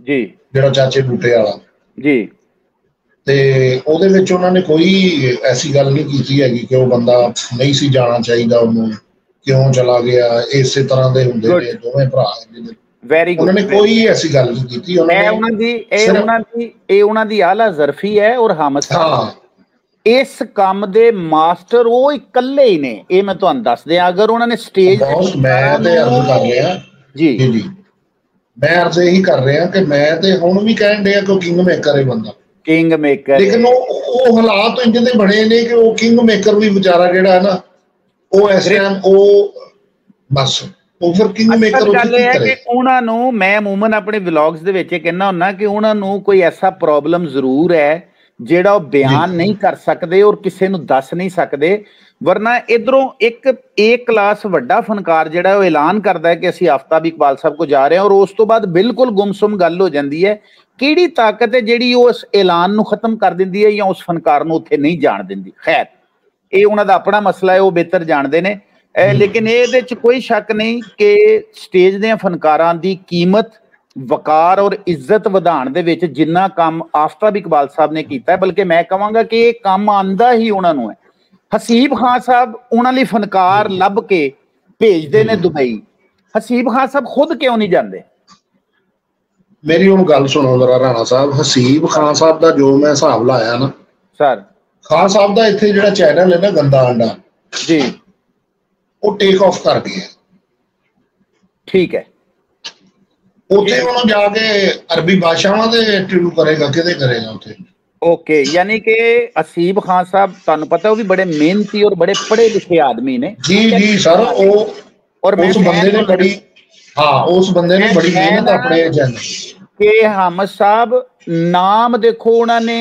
ਜੀ। ਜਿਹੜਾ ਚਾਚੇ ਬੂਟੇ ਵਾਲਾ। ਜੀ। ਤੇ ਉਹਦੇ ਵਿੱਚ ਉਹਨਾਂ ਨੇ ਕੋਈ ਐਸੀ ਗੱਲ ਨਹੀਂ ਕੀਤੀ ਹੈਗੀ ਕਿ ਉਹ ਬੰਦਾ ਨਹੀਂ ਸੀ ਜਾਣਾ ਚਾਹੀਦਾ ਉਹਨੂੰ ਕਿਉਂ ਚਲਾ ਗਿਆ ਇਸੇ ਤਰ੍ਹਾਂ ਦੇ ਹੁੰਦੇ ਨੇ ਦੋਵੇਂ ਭਰਾ ਜਿਹਦੇ ਵੈਰੀ ਗੁੱਡ ਉਹਨਾਂ ਨੇ ਕੋਈ ਐਸੀ ਗੱਲ ਨਹੀਂ ਕੀਤੀ ਉਹਨਾਂ ਨੇ ਉਹਨਾਂ ਦੀ ਇਹ ਉਹਨਾਂ ਦੀ ਇਹ ਉਹਨਾਂ ਦੀ ਆਲਾ ਜ਼ਰਫੀ ਹੈ ਔਰ ਹਾਮਦ ਹਾਂ। ਇਸ ਕੰਮ ਦੇ ਮਾਸਟਰ ਉਹ ਇਕੱਲੇ ਹੀ ਨੇ ਇਹ ਮੈਂ ਤੁਹਾਨੂੰ ਦੱਸ ਦਿਆਂ ਅਗਰ ਉਹਨਾਂ ਨੇ ਸਟੇਜ ਮੈਂ ਤੇ ਅਰਜ਼ ਕਰ ਜੀ। ਜੀ ਜੀ। ਮੈਂ ਅਰਜ਼ ਇਹੀ ਕਰ ਰਿਹਾ ਕਿ ਮੈਂ ਤੇ ਹੁਣ ਵੀ ਕਹਿਣ ਡਿਆ ਕਿ ਕਿੰਗ ਮੇਕਰ ਹੈ ਬੰਦਾ। ਕਿੰਗ ਮੇਕਰ ਲੇਕਿਨ ਉਹ ਹਾਲਾਤ ਇੰਜ ਦੇ ਬਣੇ ਨੇ ਕਿ ਉਹ ਕਿੰਗ ਮੇਕਰ ਵੀ ਵਿਚਾਰਾ ਜਿਹੜਾ ਹੈ ਨਾ ਉਹ ਇਸ ਟਾਈਮ ਉਹ ਬਸ ਉਹ ਫਿਰ ਕਿੰਗ ਮੇਕਰ ਉਹ ਗੱਲ ਇਹ ਹੈ ਕਿ ਉਹਨਾਂ ਨੂੰ ਮੈਂ ਅਮੂਮਨ ਆਪਣੇ ਵਲੌਗਸ ਦੇ ਵਿੱਚ ਇਹ ਕਹਿੰਦਾ ਹੁੰਨਾ ਕਿ ਉਹਨਾਂ ਨੂੰ ਕੋਈ ਐਸਾ ਪ੍ਰੋਬਲਮ ਜ਼ਰੂਰ ਹੈ ਜਿਹੜਾ ਉਹ ਬਿਆਨ ਨਹੀਂ ਕਰ ਸਕਦੇ ਔਰ ਕਿਸੇ ਨੂੰ ਦੱਸ ਨਹੀਂ ਸਕਦੇ ਵਰਨਾ ਇਧਰੋਂ ਇੱਕ ਏ ਕਲਾਸ ਵੱਡਾ ਫਨਕਾਰ ਜਿਹੜਾ ਉਹ ਐਲਾਨ ਕਰਦਾ ਹੈ ਕਿ ਅਸੀਂ ਆਫਤਾਬ ਇਕਬਾਲ ਸਾਹਿਬ ਕੋ ਜਾ ਰਹੇ ਹਾਂ ਔਰ ਉਸ ਤੋਂ ਬਾਅਦ ਬਿਲਕੁਲ ਗੁੰਮਸੁਮ ਗੱਲ ਹੋ ਜਾਂਦੀ ਹੈ। ਕਿਹੜੀ ਤਾਕਤ ਹੈ ਜਿਹੜੀ ਉਸ ਐਲਾਨ ਨੂੰ ਖਤਮ ਕਰ ਦਿੰਦੀ ਹੈ ਜਾਂ ਉਸ ਫਨਕਾਰ ਨੂੰ ਉੱਥੇ ਨਹੀਂ ਜਾਣ ਦਿੰਦੀ? ਖੈਰ ਇਹ ਉਹਨਾਂ ਦਾ ਆਪਣਾ ਮਸਲਾ ਹੈ ਉਹ ਬਿਹਤਰ ਜਾਣਦੇ ਨੇ। ਲੇਕਿਨ ਇਹਦੇ ਚ ਕੋਈ ਸ਼ੱਕ ਨਹੀਂ ਕਿ ਸਟੇਜ ਦੇ ਫਨਕਾਰਾਂ ਦੀ ਕੀਮਤ ਵਕਾਰ ਔਰ ਇੱਜ਼ਤ ਵਧਾਉਣ ਦੇ ਵਿੱਚ ਜਿੰਨਾ ਕੰਮ ਆਫਤਾਬ ਇਕਬਾਲ ਸਾਹਿਬ ਨੇ ਕੀਤਾ ਹੈ ਬਲਕਿ ਮੈਂ ਕਹਾਂਗਾ ਕਿ ਇਹ ਕੰਮ ਆਂਦਾ ਹੀ ਉਹਨਾਂ ਨੂੰ ਹੈ। ਹਸੀਬ ਖਾਨ ਸਾਹਿਬ ਉਹਨਾਂ ਲਈ ਫਨਕਾਰ ਲੱਭ ਕੇ ਭੇਜਦੇ ਨੇ ਦੁਬਈ। ਹਸੀਬ ਖਾਨ ਸਾਹਿਬ ਖੁਦ ਕਿਉਂ ਨਹੀਂ ਜਾਂਦੇ? ਮੇਰੀ ਹੁਣ ਗੱਲ ਸੁਣੋ ਜ਼ਰਾ ਰਾਣਾ ਸਾਹਿਬ। ਹਸੀਬ ਖਾਨ ਸਾਹਿਬ ਦਾ ਜੋ ਮੈਂ ਹਿਸਾਬ ਲਾਇਆ ਨਾ ਸਰ। ਖਾਨ ਸਾਹਿਬ ਦਾ ਇੱਥੇ ਜਿਹੜਾ ਚੈਨਲ ਹੈ ਨਾ ਗੰਦਾ ਆਂਡਾ ਜੀ। ਉਹ ਟੇਕ ਆਫ ਕਰ ਗਿਆ ਠੀਕ ਹੈ। ਉੱਥੇ ਉਹਨੂੰ ਜਾ ਕੇ ਅਰਬੀ ਭਾਸ਼ਾਵਾਂ ਦੇ ਇੰਟਰਵਿਊ ਕਰੇਗਾ ਕਿਤੇ ਕਰੇਗਾ ਉੱਥੇ? ਓਕੇ ਯਾਨੀ ਕਿ ਅਸੀਬ ਖਾਨ ਸਾਹਿਬ ਤੁਹਾਨੂੰ ਪਤਾ ਉਹ ਵੀ ਬੜੇ ਮਿਹਨਤੀ ਔਰ ਬੜੇ ਪੜ੍ਹੇ ਲਿਖੇ ਆਦਮੀ ਨੇ। ਜੀ ਜੀ ਸਰ ਉਹ ਔਰ ਉਸ ਬੰਦੇ ਨੇ ਬੜੀ ਹਾਂ ਉਸ ਬੰਦੇ ਨੇ ਬੜੀ ਮਿਹਨਤ ਆਪਣੇ ਚੈਨਲ ਕਿ ਹਮਦ ਸਾਹਿਬ ਨਾਮ ਦੇਖੋ ਉਹਨਾਂ ਨੇ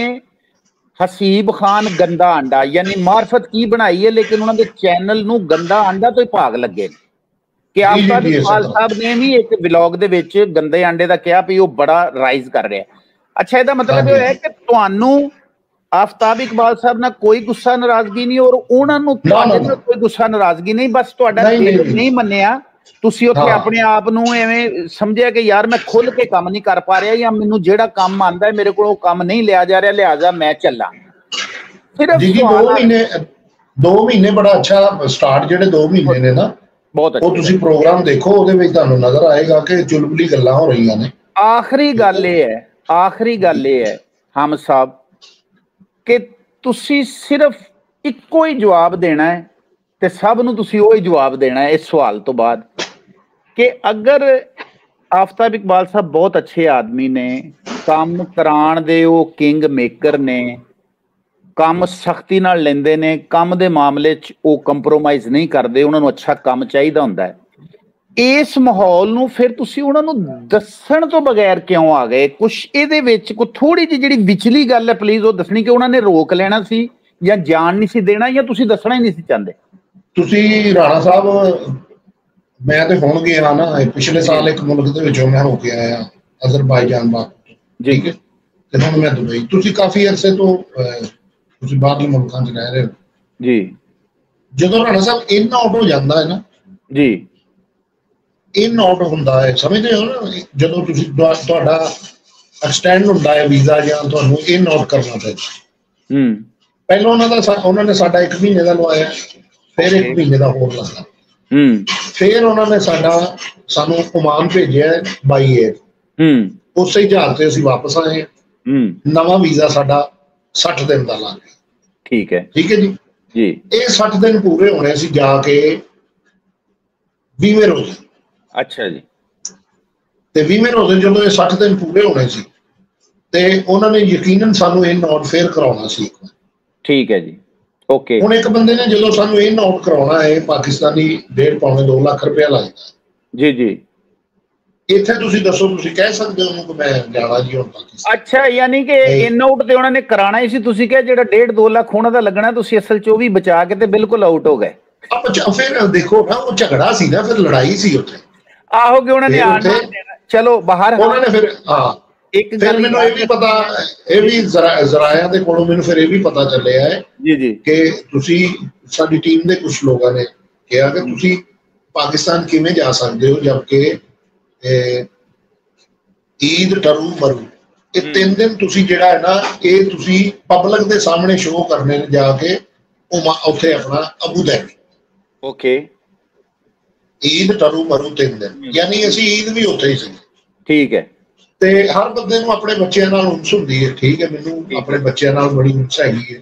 ਹਸੀਬ ਖਾਨ ਗੰਦਾ ਆਂਡਾ ਯਾਨੀ ਮਾਰਫਤ ਕੀ ਬਣਾਈ ਹੈ ਲੇਕਿਨ ਉਹਨਾਂ ਦੇ ਚੈਨਲ ਨੂੰ ਗੰਦਾ ਆਂਡਾ ਤੋਂ ਹੀ ਭਾਗ ਲੱਗੇ ਕਿ ਆਫਤਾਬ ਇਕਬਾਲ ਸਾਹਿਬ ਨੇ ਵੀ ਇੱਕ ਵਲੌਗ ਦੇ ਵਿੱਚ ਗੰਦੇ ਆਂਡੇ ਦਾ ਕਿਹਾ ਵੀ ਉਹ ਬੜਾ ਰਾਈਜ਼ ਕਰ ਰਿਹਾ। ਅੱਛਾ ਇਹਦਾ ਮਤਲਬ ਇਹ ਹੈ ਕਿ ਤੁਹਾਨੂੰ ਆਫਤਾਬ ਇਕਬਾਲ ਸਾਹਿਬ ਨਾਲ ਕੋਈ ਗੁੱਸਾ ਨਾਰਾਜ਼ਗੀ ਨਹੀਂ ਔਰ ਉਹਨਾਂ ਨੂੰ ਤੁਹਾਡੇ ਨਾਲ ਕੋਈ ਗੁੱਸਾ ਨਾਰਾਜ਼ਗੀ ਨਹੀਂ ਬਸ ਤੁਹਾਡਾ ਨਹੀਂ ਮੰਨਿਆ। ਤੁਸੀਂ ਉੱਥੇ ਆਪਣੇ ਆਪ ਨੂੰ ਐਵੇਂ ਸਮਝਿਆ ਕਿ ਯਾਰ ਮੈਂ ਖੁੱਲ ਕੇ ਕੰਮ ਨਹੀਂ ਕਰ ਪਾ ਰਿਹਾ ਜਾਂ ਮੈਨੂੰ ਜਿਹੜਾ ਕੰਮ ਆਂਦਾ ਮੇਰੇ ਕੋਲ ਉਹ ਕੰਮ ਨਹੀਂ ਲਿਆ ਜਾ ਰਿਹਾ ਲਿਆਜ਼ਾ ਮੈਂ ਚੱਲਾਂ। ਸਿਰਫ ਜੀ 2 ਮਹੀਨੇ 2 ਮਹੀਨੇ ਬੜਾ ਅੱਛਾ ਸਟਾਰਟ ਜਿਹੜੇ 2 ਮਹੀਨੇ ਨੇ ਨਾ। ਬਹੁਤ ਅੱਛਾ ਉਹ ਤੁਸੀਂ ਪ੍ਰੋਗਰਾਮ ਦੇਖੋ ਉਹਦੇ ਵਿੱਚ ਤੁਹਾਨੂੰ ਨਜ਼ਰ ਆਏਗਾ ਕਿ ਚੁਲਬਲੀ ਗੱਲਾਂ ਹੋ ਰਹੀਆਂ ਨੇ। ਆਖਰੀ ਗੱਲ ਇਹ ਹੈ ਆਖਰੀ ਗੱਲ ਇਹ ਹੈ ਹਮ ਸਾਹਿਬ ਕਿ ਤੁਸੀਂ ਸਿਰਫ ਇੱਕੋ ਹੀ ਜਵਾਬ ਦੇਣਾ ਹੈ ਤੇ ਸਭ ਨੂੰ ਤੁਸੀਂ ਉਹ ਹੀ ਜਵਾਬ ਦੇਣਾ ਹੈ ਇਸ ਸਵਾਲ ਤੋਂ ਬਾਅਦ ਕਿ ਅਗਰ ਆਫਤਾਬ ਇਕਬਾਲ ਸਾਹਿਬ ਬਹੁਤ ਅੱਛੇ ਆਦਮੀ ਨੇ ਕੰਮ ਕਰਾਣ ਦੇ ਉਹ ਕਿੰਗ ਮੇਕਰ ਨੇ ਕੰਮ ਸਖਤੀ ਨਾਲ ਲੈਂਦੇ ਨੇ ਕੰਮ ਦੇ ਮਾਮਲੇ 'ਚ ਉਹ ਕੰਪਰੋਮਾਈਜ਼ ਨਹੀਂ ਕਰਦੇ ਉਹਨਾਂ ਨੂੰ ਅੱਛਾ ਕੰਮ ਚਾਹੀਦਾ ਹੁੰਦਾ ਹੈ। ਇਸ ਮਾਹੌਲ ਨੂੰ ਫਿਰ ਤੁਸੀਂ ਉਹਨਾਂ ਨੂੰ ਦੱਸਣ ਤੋਂ ਬਗੈਰ ਕਿਉਂ ਆ ਗਏ? ਕੁਝ ਇਹਦੇ ਵਿੱਚ ਕੋ ਥੋੜੀ ਜਿਹੀ ਜਿਹੜੀ ਵਿਚਲੀ ਗੱਲ ਹੈ ਪਲੀਜ਼ ਉਹ ਦੱਸਣੀ ਕਿ ਉਹਨਾਂ ਨੇ ਰੋਕ ਲੈਣਾ ਸੀ ਜਾਂ ਜਾਣ ਨਹੀਂ ਸੀ ਦੇਣਾ ਜਾਂ ਤੁਸੀਂ ਦੱਸਣਾ ਹੀ ਨਹੀਂ ਸੀ ਚਾਹੁੰਦੇ? ਤੁਸੀਂ ਰਾਣਾ ਸਾਹਿਬ ਮੈਂ ਤੇ ਹੁਣ ਗਿਆ ਨਾ ਪਿਛਲੇ ਸਾਲ ਇੱਕ ਮੁਲਕ ਦੇ ਵਿੱਚੋਂ ਮੈਂ ਹੋ ਕੇ ਆਇਆ ਅਜ਼ਰਬਾਈਜਾਨ ਬਾਕ ਠੀਕ ਹੈ? ਤੇ ਹੁਣ ਮੈਂ ਦੁਬਈ। ਤੁਸੀਂ ਕਾਫੀ ਅਰਸੇ ਤੋਂ ਤੁਸੀਂ ਬਾਹਰਲੇ ਮੁਲਕਾਂ 'ਚ ਰਹਿ ਰਹੇ ਹੋ। ਜੀ। ਜਦੋਂ ਰਾਣਾ ਸਾਹਿਬ ਇਨ ਆਊਟ ਹੋ ਜਾਂਦਾ ਹੈ ਨਾ ਜੀ। ਇਨ ਆਊਟ ਹੁੰਦਾ ਹੈ ਸਮਝਦੇ ਹੋ ਨਾ? ਜਦੋਂ ਤੁਸੀਂ ਤੁਹਾ- ਤੁਹਾਡਾ ਐਕਸਟੈਂਡ ਹੁੰਦਾ ਹੈ ਵੀਜ਼ਾ ਜਾਂ ਤੁਹਾਨੂੰ ਇਨ ਆਊਟ ਕਰਨਾ ਪੈਂਦਾ ਹੂੰ। ਪਹਿਲਾਂ ਉਹਨਾਂ ਦਾ ਉਹਨਾਂ ਨੇ ਸਾਡਾ 1 ਮਹੀਨੇ ਦਾ ਲਵਾਇਆ ਫਿਰ 1 Okay. ਮਹੀਨੇ ਦਾ ਹੋਰ ਲਾਇਆ ਹੂੰ। ਫਿਰ ਉਹਨਾਂ ਨੇ ਸਾਡਾ ਸਾਨੂੰ ਓਮਾਨ ਭੇਜਿਆ ਬਾਈ 에ਅਰ ਹੂੰ। ਉਸੇ ਹੀ ਜਹਾਜ਼ ਤੇ ਅਸੀਂ ਵਾਪਸ ਆਏ। ਹੂੰ। ਨਵਾਂ ਵੀਜ਼ਾ ਸਾਡਾ 60 ਦਿਨ ਦਾ ਲੱਗ ਠੀਕ ਹੈ। ਠੀਕ ਹੈ ਜੀ? ਜੀ। ਇਹ 60 ਦਿਨ ਪੂਰੇ ਹੋਣੇ ਸੀ ਜਾ ਕੇ 20ਵੇਂ ਰੋਜ਼। ਅੱਛਾ ਜੀ। ਤੇ 20ਵੇਂ ਰੋਜ਼ ਜਦੋਂ ਇਹ 60 ਦਿਨ ਪੂਰੇ ਹੋਣੇ ਸੀ ਤੇ ਉਹਨਾਂ ਨੇ ਯਕੀਨਨ ਸਾਨੂੰ ਇਹ ਨੋਟ ਫੇਰ ਕਰਾਉਣਾ ਸੀ। ਠੀਕ ਹੈ ਜੀ। ਓਕੇ। ਹੁਣ ਇੱਕ ਬੰਦੇ ਨੇ ਜਦੋਂ ਸਾਨੂੰ ਇਹ ਨੋਟ ਕਰਾਉਣਾ ਹੈ ਪਾਕਿਸਤਾਨੀ 1.5 ਪੌਣੇ 2 ਲੱਖ ਰੁਪਇਆ ਲੱਗਦਾ ਜੀ ਜੀ। ਇੱਥੇ ਤੁਸੀਂ ਦੱਸੋ ਤੁਸੀਂ ਕਹਿ ਸਕਦੇ ਹੋ ਕਿ ਮੈਂ ਜਾਣਾ ਜੀ ਹੁਣ ਪਾਕਿਸਤਾਨ ਅੱਛਾ ਯਾਨੀ ਕਿ। ਇਨ ਆਊਟ ਤੇ ਉਹਨਾਂ ਨੇ ਕਰਾਣਾ ਹੀ ਸੀ ਤੁਸੀਂ ਕਿਹਾ ਜਿਹੜਾ 1.5 2 ਲੱਖ ਉਹਨਾਂ ਦਾ ਲੱਗਣਾ ਤੁਸੀਂ ਅਸਲ 'ਚ ਉਹ ਵੀ ਬਚਾ ਕੇ ਤੇ ਬਿਲਕੁਲ ਆਊਟ ਹੋ ਗਏ। ਚ- ਫਿਰ ਦੇਖੋ ਨਾ ਉਹ ਝਗੜਾ ਸੀ ਨਾ ਫਿਰ ਲੜਾਈ ਸੀ ਉੱਥੇ। ਆਹੋ ਕਿ ਉਹਨਾਂ ਨੇ ਆਣਾ ਚਲੋ ਬਾਹਰ ਉਹਨਾਂ ਨੇ ਫਿਰ ਹਾਂ। ਇੱਕ ਗੱਲ ਮੈਨੂੰ ਇਹ ਵੀ ਪਤਾ ਇਹ ਵੀ ਜ਼ਰਾ- ਜ਼ਰਾਇਆਂ ਦੇ ਕੋਲੋਂ ਮੈਨੂੰ ਫਿਰ ਇਹ ਵੀ ਪਤਾ ਚੱਲਿਆ ਹੈ ਜੀ ਜੀ। ਕਿ ਤੁਸੀਂ ਸਾਡੀ ਟੀਮ ਦੇ ਕੁਝ ਲੋਕਾਂ ਨੇ ਕਿਹਾ ਕਿ ਤੁਸੀਂ ਪਾਕਿਸਤਾਨ ਕਿਵੇਂ ਜਾ ਸਕਦੇ ਹੋ ਜਦਕਿ ਈਦ ਟਰੂ ਮਰੂ। ਇਹ। ਤਿੰਨ ਦਿਨ ਤੁਸੀਂ ਜਿਹੜਾ ਹੈ ਨਾ ਇਹ ਤੁਸੀਂ ਪਬਲਿਕ ਦੇ ਸਾਹਮਣੇ ਸ਼ੋਅ ਕਰਨੇ ਨੇ ਜਾ ਕੇ ਉਮਾ ਉੱਥੇ ਆਪਣਾ ਅਬੂ ਧਾਬੀ। ਓਕੇ। ਈਦ ਟਰੂ ਮਰੂ ਤਿੰਨ ਦਿਨ। ਯਾਨੀ ਅਸੀਂ ਈਦ ਵੀ ਉੱਥੇ ਹੀ ਸੀ। ਠੀਕ ਹੈ। ਤੇ ਹਰ ਬੰਦੇ ਨੂੰ ਆਪਣੇ ਬੱਚਿਆਂ ਨਾਲ ਉਨਸ ਹੁੰਦੀ ਹੈ। ਠੀਕ ਹੈ ਮੈਨੂੰ। ਆਪਣੇ ਬੱਚਿਆਂ ਨਾਲ ਬੜੀ ਉਨਸ ਹੈਗੀ ਹੈ।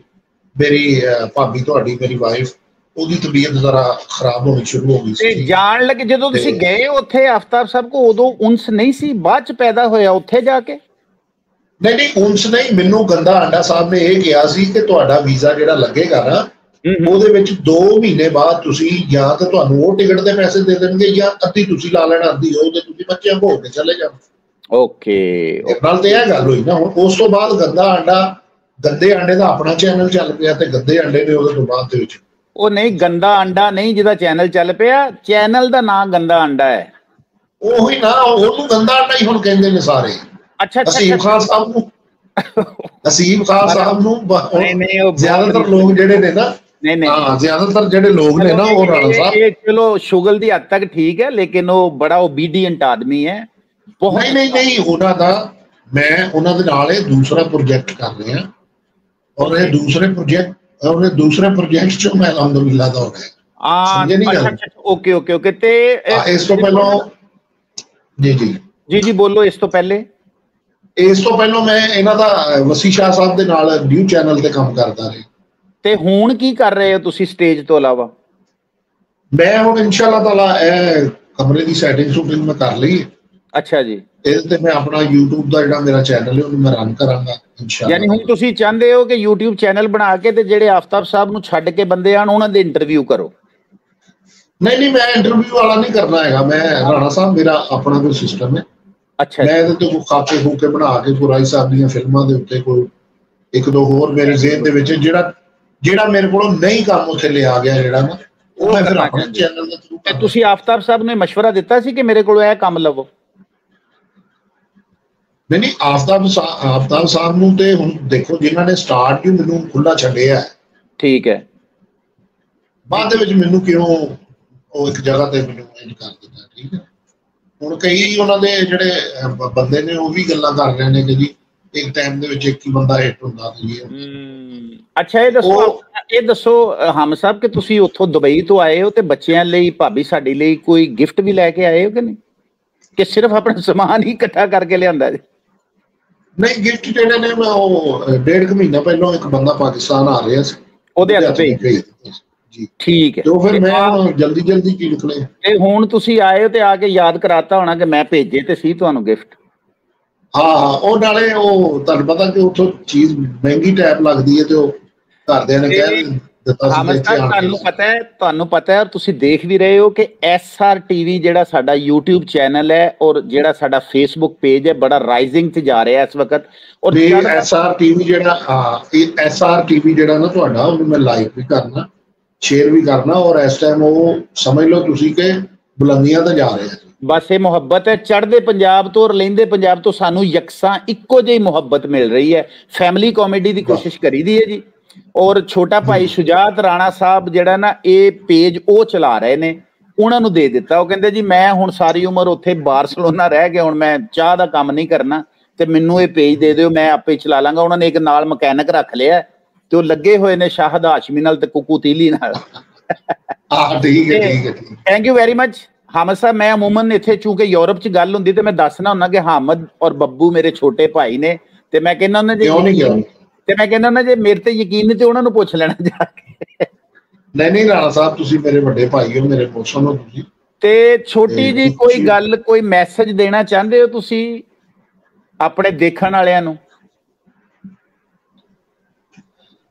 ਮੇਰੀ ਭਾਬੀ ਤੁਹਾਡੀ ਮੇਰੀ ਵਾਈਫ ਉਹਦੀ ਤਬੀਅਤ ਜ਼ਰਾ ਖਰਾਬ ਹੋਣੀ ਸ਼ੁਰੂ ਹੋ ਗਈ ਤੇ ਸੀ। ਜਾਣ ਲੱਗੇ ਜਦੋਂ ਤੁਸੀਂ ਤੇ- ਗਏ ਉੱਥੇ ਆਫਤਾਬ ਸਾਹਿਬ ਕੋ ਉਦੋਂ ਉਨਸ ਨਹੀਂ ਸੀ? ਬਾਅਦ ਚ ਪੈਦਾ ਹੋਇਆ ਉੱਥੇ ਜਾ ਕੇ? ਨਹੀਂ ਨਹੀਂ ਉਨਸ ਨਹੀਂ ਮੈਨੂੰ ਗੰਦਾ ਆਂਡਾ ਸਾਹਿਬ ਨੇ ਇਹ ਕਿਹਾ ਸੀ ਕਿ ਤੁਹਾਡਾ ਵੀਜ਼ਾ ਜਿਹੜਾ ਲੱਗੇਗਾ ਨਾ ਉਹਦੇ ਵਿੱਚ 2 ਮਹੀਨੇ ਬਾਅਦ ਤੁਸੀਂ ਜਾਂ ਤਾਂ ਤੁਹਾਨੂੰ ਉਹ ਟਿਕਟ ਦੇ ਪੈਸੇ ਦੇ ਦੇਣਗੇ ਜਾਂ ਅੱਧੀ ਤੁਸੀਂ ਲਾ ਲੈਣਾ ਅੱਧੀ ਉਹ ਤੇ ਤੁਸੀਂ ਬੱਚਿਆਂ ਭੋਗ ਕੇ ਚਲੇ ਜਾਓ ਓਕੇ ਨਾਲ ਤੇ ਇਹ ਗੱਲ ਹੋਈ ਨਾ ਹੁਣ ਉਸ ਤੋਂ ਬਾਅਦ ਗੰਦਾ ਆਂਡਾ ਗੰਦੇ ਆਂਡੇ ਦਾ ਆਪਣਾ ਚੈਨਲ ਚੱਲ ਪਿਆ ਤੇ ਗੰਦੇ ਆਂਡੇ ਨੇ ਉਹਦੇ ਤੋਂ ਬਾਅਦ ਦੇ ਵਿੱਚ ਉਹ ਨਹੀਂ ਗੰਦਾ ਅੰਡਾ ਨਹੀਂ ਜਿਹਦਾ ਚੈਨਲ ਚੱਲ ਪਿਆ ਚੈਨਲ ਦਾ ਨਾਂ ਗੰਦਾ ਅੰਡਾ ਹੈ। ਉਹੀ ਨਾ ਉਹਨੂੰ ਗੰਦਾ ਆਂਡਾ ਹੀ ਹੁਣ ਕਹਿੰਦੇ ਨੇ ਸਾਰੇ। ਅੱਛਾ ਅੱਛਾ ਅਸੀਮ ਖਾਨ ਸਾਹਿਬ ਨੂੰ। ਅਸੀਮ ਖਾਨ ਸਾਹਿਬ ਨੂੰ ਨਹੀਂ ਨਹੀਂ ਉਹ ਜ਼ਿਆਦਾਤਰ ਲੋਕ ਜਿਹੜੇ ਨੇ ਨਾ ਨਹੀਂ ਨਹੀਂ। ਹਾਂ ਜ਼ਿਆਦਾਤਰ ਜਿਹੜੇ ਲੋਕ ਨੇ ਨਾ ਉਹ ਰਾਣਾ ਸਾਹਿਬ। ਇਹ ਚਲੋ ਸ਼ੁਗਲ ਦੀ ਹੱਦ ਤੱਕ ਠੀਕ ਹੈ ਲੇਕਿਨ ਉਹ ਬੜਾ ਓਬੀਡੀਐਂਟ ਆਦਮੀ ਹੈ। ਬਹੁਤ ਨਹੀਂ ਨਹੀਂ ਨਹੀਂ ਉਹਨਾਂ ਦਾ ਮੈਂ ਉਹਨਾਂ ਦੇ ਨਾਲ ਇਹ ਦੂਸਰਾ ਪ੍ਰੋਜੈਕਟ ਕਰ ਰਿਹਾ। ਔਰ ਇਹ ਦੂਸਰੇ ਪ੍ਰੋਜੈਕਟ ਔਰ ਇਹ ਦੂਸਰੇ ਪ੍ਰੋਜੈਕਟ ਚੋਂ ਮੈਂ ਅਲਹਮਦੁਲਿਲਾ ਦਾ ਹੋ ਰਿਹਾ ਆ ਸਮਝੇ ਨਹੀਂ ਗੱਲ? ਅੱਛਾ ਅੱਛਾ ਓਕੇ ਓਕੇ ਓਕੇ ਤੇ ਇਸ ਤੋਂ ਪਹਿਲਾਂ ਜੀ ਜੀ। ਜੀ ਜੀ ਬੋਲੋ ਇਸ ਤੋਂ ਪਹਿਲੇ। ਇਸ ਤੋਂ ਪਹਿਲਾਂ ਮੈਂ ਇਹਨਾਂ ਦਾ ਵਸੀ ਸ਼ਾਹ ਸਾਹਿਬ ਦੇ ਨਾਲ ਨਿਊ ਚੈਨਲ ਤੇ ਕੰਮ ਕਰਦਾ ਰਿਹਾ। ਤੇ ਹੁਣ ਕੀ ਕਰ ਰਹੇ ਹੋ ਤੁਸੀਂ ਸਟੇਜ ਤੋਂ ਇਲਾਵਾ? ਮੈਂ ਹੁਣ ਇਨਸ਼ਾਅੱਲਾ ਤਾਲਾ ਇਹ ਕਮਰੇ ਦੀ ਸੈਟਿੰਗ ਸ਼ੂਟਿੰਗ ਮੈਂ ਕਰ ਲਈ ਹੈ। ਅੱਛਾ ਜੀ। ਇਹਦੇ ਤੇ ਮੈਂ ਆਪਣਾ YouTube ਦਾ ਜਿਹੜਾ ਮੇਰਾ ਚੈਨਲ ਹੈ ਉਹਨੂੰ ਮੈਂ ਰਨ ਕਰਾਂਗਾ ਇਨਸ਼ਾਅੱਲਾ। ਯਾਨੀ ਹੁਣ ਤੁਸੀਂ ਚਾਹੁੰਦੇ ਹੋ ਕਿ YouTube ਚੈਨਲ ਬਣਾ ਕੇ ਤੇ ਜਿਹੜੇ ਆਫਤਾਬ ਸਾਹਿਬ ਨੂੰ ਛੱਡ ਕੇ ਬੰਦੇ ਆਣ ਉਹਨਾਂ ਦੇ ਇੰਟਰਵਿਊ ਕਰੋ। ਨਹੀਂ ਨਹੀਂ ਮੈਂ ਇੰਟਰਵਿਊ ਵਾਲਾ ਨਹੀਂ ਕਰਨਾ ਹੈਗਾ। ਮੈਂ ਰਾਣਾ ਸਾਹਿਬ ਮੇਰਾ ਆਪਣਾ ਕੋਈ ਸਿਸਟਮ ਹੈ। ਅੱਛਾ ਮੈਂ ਇਹਦੇ ਤੇ ਕੋਈ ਖਾਤੇ ਖੂਕੇ ਬਣਾ ਕੇ ਗੁਰਾਈ ਸਾਹਿਬ ਦੀਆਂ ਫਿਲਮਾਂ ਦੇ ਉੱਤੇ ਕੋਈ ਇੱਕ ਦੋ ਹੋਰ ਮੇਰੇ ਜ਼ਿਹਨ ਦੇ ਵਿੱਚ ਜਿਹੜਾ ਜਿਹੜਾ ਮੇਰੇ ਕੋਲੋਂ ਨਹੀਂ ਕੰਮ ਉੱਥੇ ਲਿਆ ਗਿਆ ਜਿਹੜਾ ਨਾ ਉਹ ਮੈਂ ਫਿਰ ਆਪਣੇ ਹੋ। ਚੈਨਲ ਦੇ ਥਰੂ ਤੇ ਤੁਸੀਂ ਆਫਤਾਬ ਸਾਹਿਬ ਨੂੰ ਮਸ਼ਵਰਾ ਦਿੱਤਾ ਸੀ ਕਿ ਮੇਰੇ ਕੋਲੋਂ ਇਹ ਕੰਮ ਲਵੋ? ਨਹੀਂ ਨਹੀਂ ਆਫਤਾਬ ਆਫਤਾਬ ਸਾਹਿਬ ਨੂੰ ਤੇ ਹੁਣ ਦੇਖੋ ਜਿਨ੍ਹਾਂ ਨੇ ਸਟਾਰਟ ਹੀ ਮੈਨੂੰ ਖੁੱਲਾ ਛੱਡਿਆ ਠੀਕ ਹੈ। ਬਾਅਦ ਦੇ ਵਿੱਚ ਮੈਨੂੰ ਕਿਉਂ ਉਹ ਇੱਕ ਜਗ੍ਹਾ ਤੇ ਮੈਨੂੰ ਇੰਜ ਕਰ ਦਿੱਤਾ ਠੀਕ ਹੈ। ਹੁਣ ਕਈ ਉਹਨਾਂ ਦੇ ਜਿਹੜੇ ਬੰਦੇ ਨੇ ਉਹ ਵੀ ਗੱਲਾਂ ਕਰ ਰਹੇ ਨੇ ਕਿ ਜੀ ਇੱਕ ਟਾਈਮ ਦੇ ਵਿੱਚ ਇੱਕ ਹੀ ਬੰਦਾ ਹਿੱਟ ਹੁੰਦਾ ਸੀ ਅੱਛਾ ਇਹ ਦੱਸੋ ਇਹ ਦੱਸੋ ਹਮ ਸਾਹਿਬ ਕਿ ਤੁਸੀਂ ਉੱਥੋਂ ਦੁਬਈ ਤੋਂ ਆਏ ਹੋ ਤੇ ਬੱਚਿਆਂ ਲਈ ਭਾਬੀ ਸਾਡੀ ਲਈ ਕੋਈ ਗਿਫਟ ਵੀ ਲੈ ਕੇ ਆਏ ਹੋ ਕਿ ਨਹੀਂ? ਕਿ ਸਿਰਫ ਆਪਣਾ ਸਮਾਨ ਹੀ ਇਕੱਠਾ ਕਰਕੇ ਲਿਆਂਦਾ ਜੀ? ਨਹੀਂ ਗਿਫਟ ਜਿਹੜੇ ਨੇ ਮੈਂ ਉਹ ਡੇਢ ਕੁ ਮਹੀਨਾ ਪਹਿਲਾਂ ਇੱਕ ਬੰਦਾ ਪਾਕਿਸਤਾਨ ਆ ਰਿਹਾ ਸੀ। ਉਹਦੇ ਹੱਥ ਭੇਜ। ਜੀ। ਠੀਕ ਹੈ। ਤੇ ਫਿਰ ਮੈਂ ਜਲਦੀ ਜਲਦੀ ਕੀ ਨਿਕਲੇ? ਤੇ ਹੁਣ ਤੁਸੀਂ ਆਏ ਤੇ ਆ ਕੇ ਯਾਦ ਕਰਾਤਾ ਹੋਣਾ ਕਿ ਮੈਂ ਭੇਜੇ ਤੇ ਸੀ ਤੁਹਾਨੂੰ ਗਿਫਟ ਹਾਂ ਹਾਂ ਉਹ ਨਾਲੇ ਉਹ ਤੁਹਾਨੂੰ ਪਤਾ ਕਿ ਉੱਥੋਂ ਚੀਜ਼ ਮਹਿੰਗੀ ਟੈਪ ਲੱਗਦੀ ਹੈ ਤੇ ਉਹ ਘਰਦਿਆਂ ਨੇ ਕਹਿ ਦਿੱਤਾ ਸੀ ਆਣ ਤੁਹਾਨੂੰ ਪਤਾ ਹੈ ਤੁਹਾਨੂੰ ਪਤਾ ਹੈ ਔਰ ਤੁਸੀਂ ਦੇਖ ਵੀ ਰਹੇ ਹੋ ਕਿ ਐਸਆਰ ਟੀਵੀ ਜਿਹੜਾ ਸਾਡਾ YouTube ਚੈਨਲ ਹੈ ਔਰ ਜਿਹੜਾ ਸਾਡਾ Facebook ਪੇਜ ਹੈ ਬੜਾ ਰਾਈਜ਼ਿੰਗ ਤੇ ਜਾ ਰਿਹਾ ਇਸ ਵਕਤ। ਔਰ ਐਸਆਰ ਟੀਵੀ ਜਿਹੜਾ ਹਾਂ ਇਹ ਐਸਆਰ ਟੀਵੀ ਜਿਹੜਾ ਨਾ ਤੁਹਾਡਾ ਉਹਨੂੰ ਮੈਂ ਲਾਈਕ ਵੀ ਕਰਨਾ ਸ਼ੇਅਰ ਵੀ ਕਰਨਾ ਔਰ ਇਸ ਟਾਈਮ ਉਹ ਸਮਝ ਲਓ ਤੁਸੀਂ ਕਿ ਬੁਲੰਦੀਆਂ ਤੇ ਜਾ ਰਹੇ ਆ ਬਸ ਇਹ ਮੁਹੱਬਤ ਹੈ ਚੜ੍ਹਦੇ ਪੰਜਾਬ ਤੋਂ ਔਰ ਲੈਂਦੇ ਪੰਜਾਬ ਤੋਂ ਸਾਨੂੰ ਯਕਸਾਂ ਇੱਕੋ ਜਿਹੀ ਮੁਹੱਬਤ ਮਿਲ ਰਹੀ ਹੈ। ਫੈਮਿਲੀ ਕਾਮੇਡੀ ਦੀ ਕੋਸ਼ਿਸ਼ ਕਰੀਦੀ ਹੈ ਜੀ। ਔਰ ਛੋਟਾ ਭਾਈ ਸ਼ੁਜਾਤ ਰਾਣਾ ਸਾਹਿਬ ਜਿਹੜਾ ਨਾ ਇਹ ਪੇਜ ਉਹ ਚਲਾ ਰਹੇ ਨੇ ਉਹਨਾਂ ਨੂੰ ਦੇ ਦਿੱਤਾ। ਉਹ ਕਹਿੰਦੇ ਜੀ ਮੈਂ ਹੁਣ ਸਾਰੀ ਉਮਰ ਉੱਥੇ ਬਾਰਸਲੋਨਾ ਰਹਿ ਕੇ ਹੁਣ ਮੈਂ ਚਾਹ ਦਾ ਕੰਮ ਨਹੀਂ ਕਰਨਾ ਤੇ ਮੈਨੂੰ ਇਹ ਪੇਜ ਦੇ ਦਿਓ ਮੈਂ ਆਪੇ ਚਲਾ ਲਾਂਗਾ। ਉਹਨਾਂ ਨੇ ਇੱਕ ਨਾਲ ਮਕੈਨਿਕ ਰੱਖ ਲਿਆ ਤੇ ਉਹ ਲੱਗੇ ਹੋਏ ਨੇ ਸ਼ਾਹਦ ਹਾਸ਼ਮੀ ਨਾਲ ਤੇ ਕੁਕੂ ਤੀਲੀ ਨਾਲ। ਆਹ ਠੀਕ ਹੈ ਠੀਕ ਹੈ। Thank you very much Hamid Sahib ਮੈਂ ਅਮੂਮਨ ਇੱਥੇ ਚੂੰਕਿ ਯੂਰਪ 'ਚ ਗੱਲ ਹੁੰਦੀ ਤੇ ਮੈਂ ਦੱਸਣਾ ਹੁੰਦਾ ਕਿ ਹਾਮਦ ਔਰ ਬੱਬੂ ਮੇਰੇ ਛੋਟੇ ਭਾਈ ਨੇ ਤੇ ਮੈਂ ਕਹਿੰਦਾ ਉਹਨਾਂ ਜੇ ਕਿਉਂ ਨਹੀਂ ਗਿਆ ਤੇ ਮੈਂ ਕਹਿੰਦਾ ਉਹਨਾਂ ਜੇ ਮੇਰੇ ਤੇ ਯਕੀਨ ਨਹੀਂ ਤੇ ਉਹਨਾਂ ਨੂੰ ਪੁੱਛ ਲੈਣਾ ਜਾ ਕੇ। ਨਹੀਂ ਨਹੀਂ ਰਾਣਾ ਸਾਹਿਬ ਤੁਸੀਂ ਮੇਰੇ ਵੱਡੇ ਭਾਈ ਹੋ ਮੇਰੇ ਪੁੱਛੋ ਨਾ ਤੁਸੀਂ। ਤੇ ਛੋਟੀ ਜੀ ਕੋਈ ਗੱਲ ਕੋਈ ਮੈਸੇਜ ਦੇਣਾ ਚਾਹੁੰਦੇ ਹੋ ਤੁਸੀਂ ਆਪਣੇ ਦੇਖਣ ਵਾਲਿਆਂ ਨੂੰ?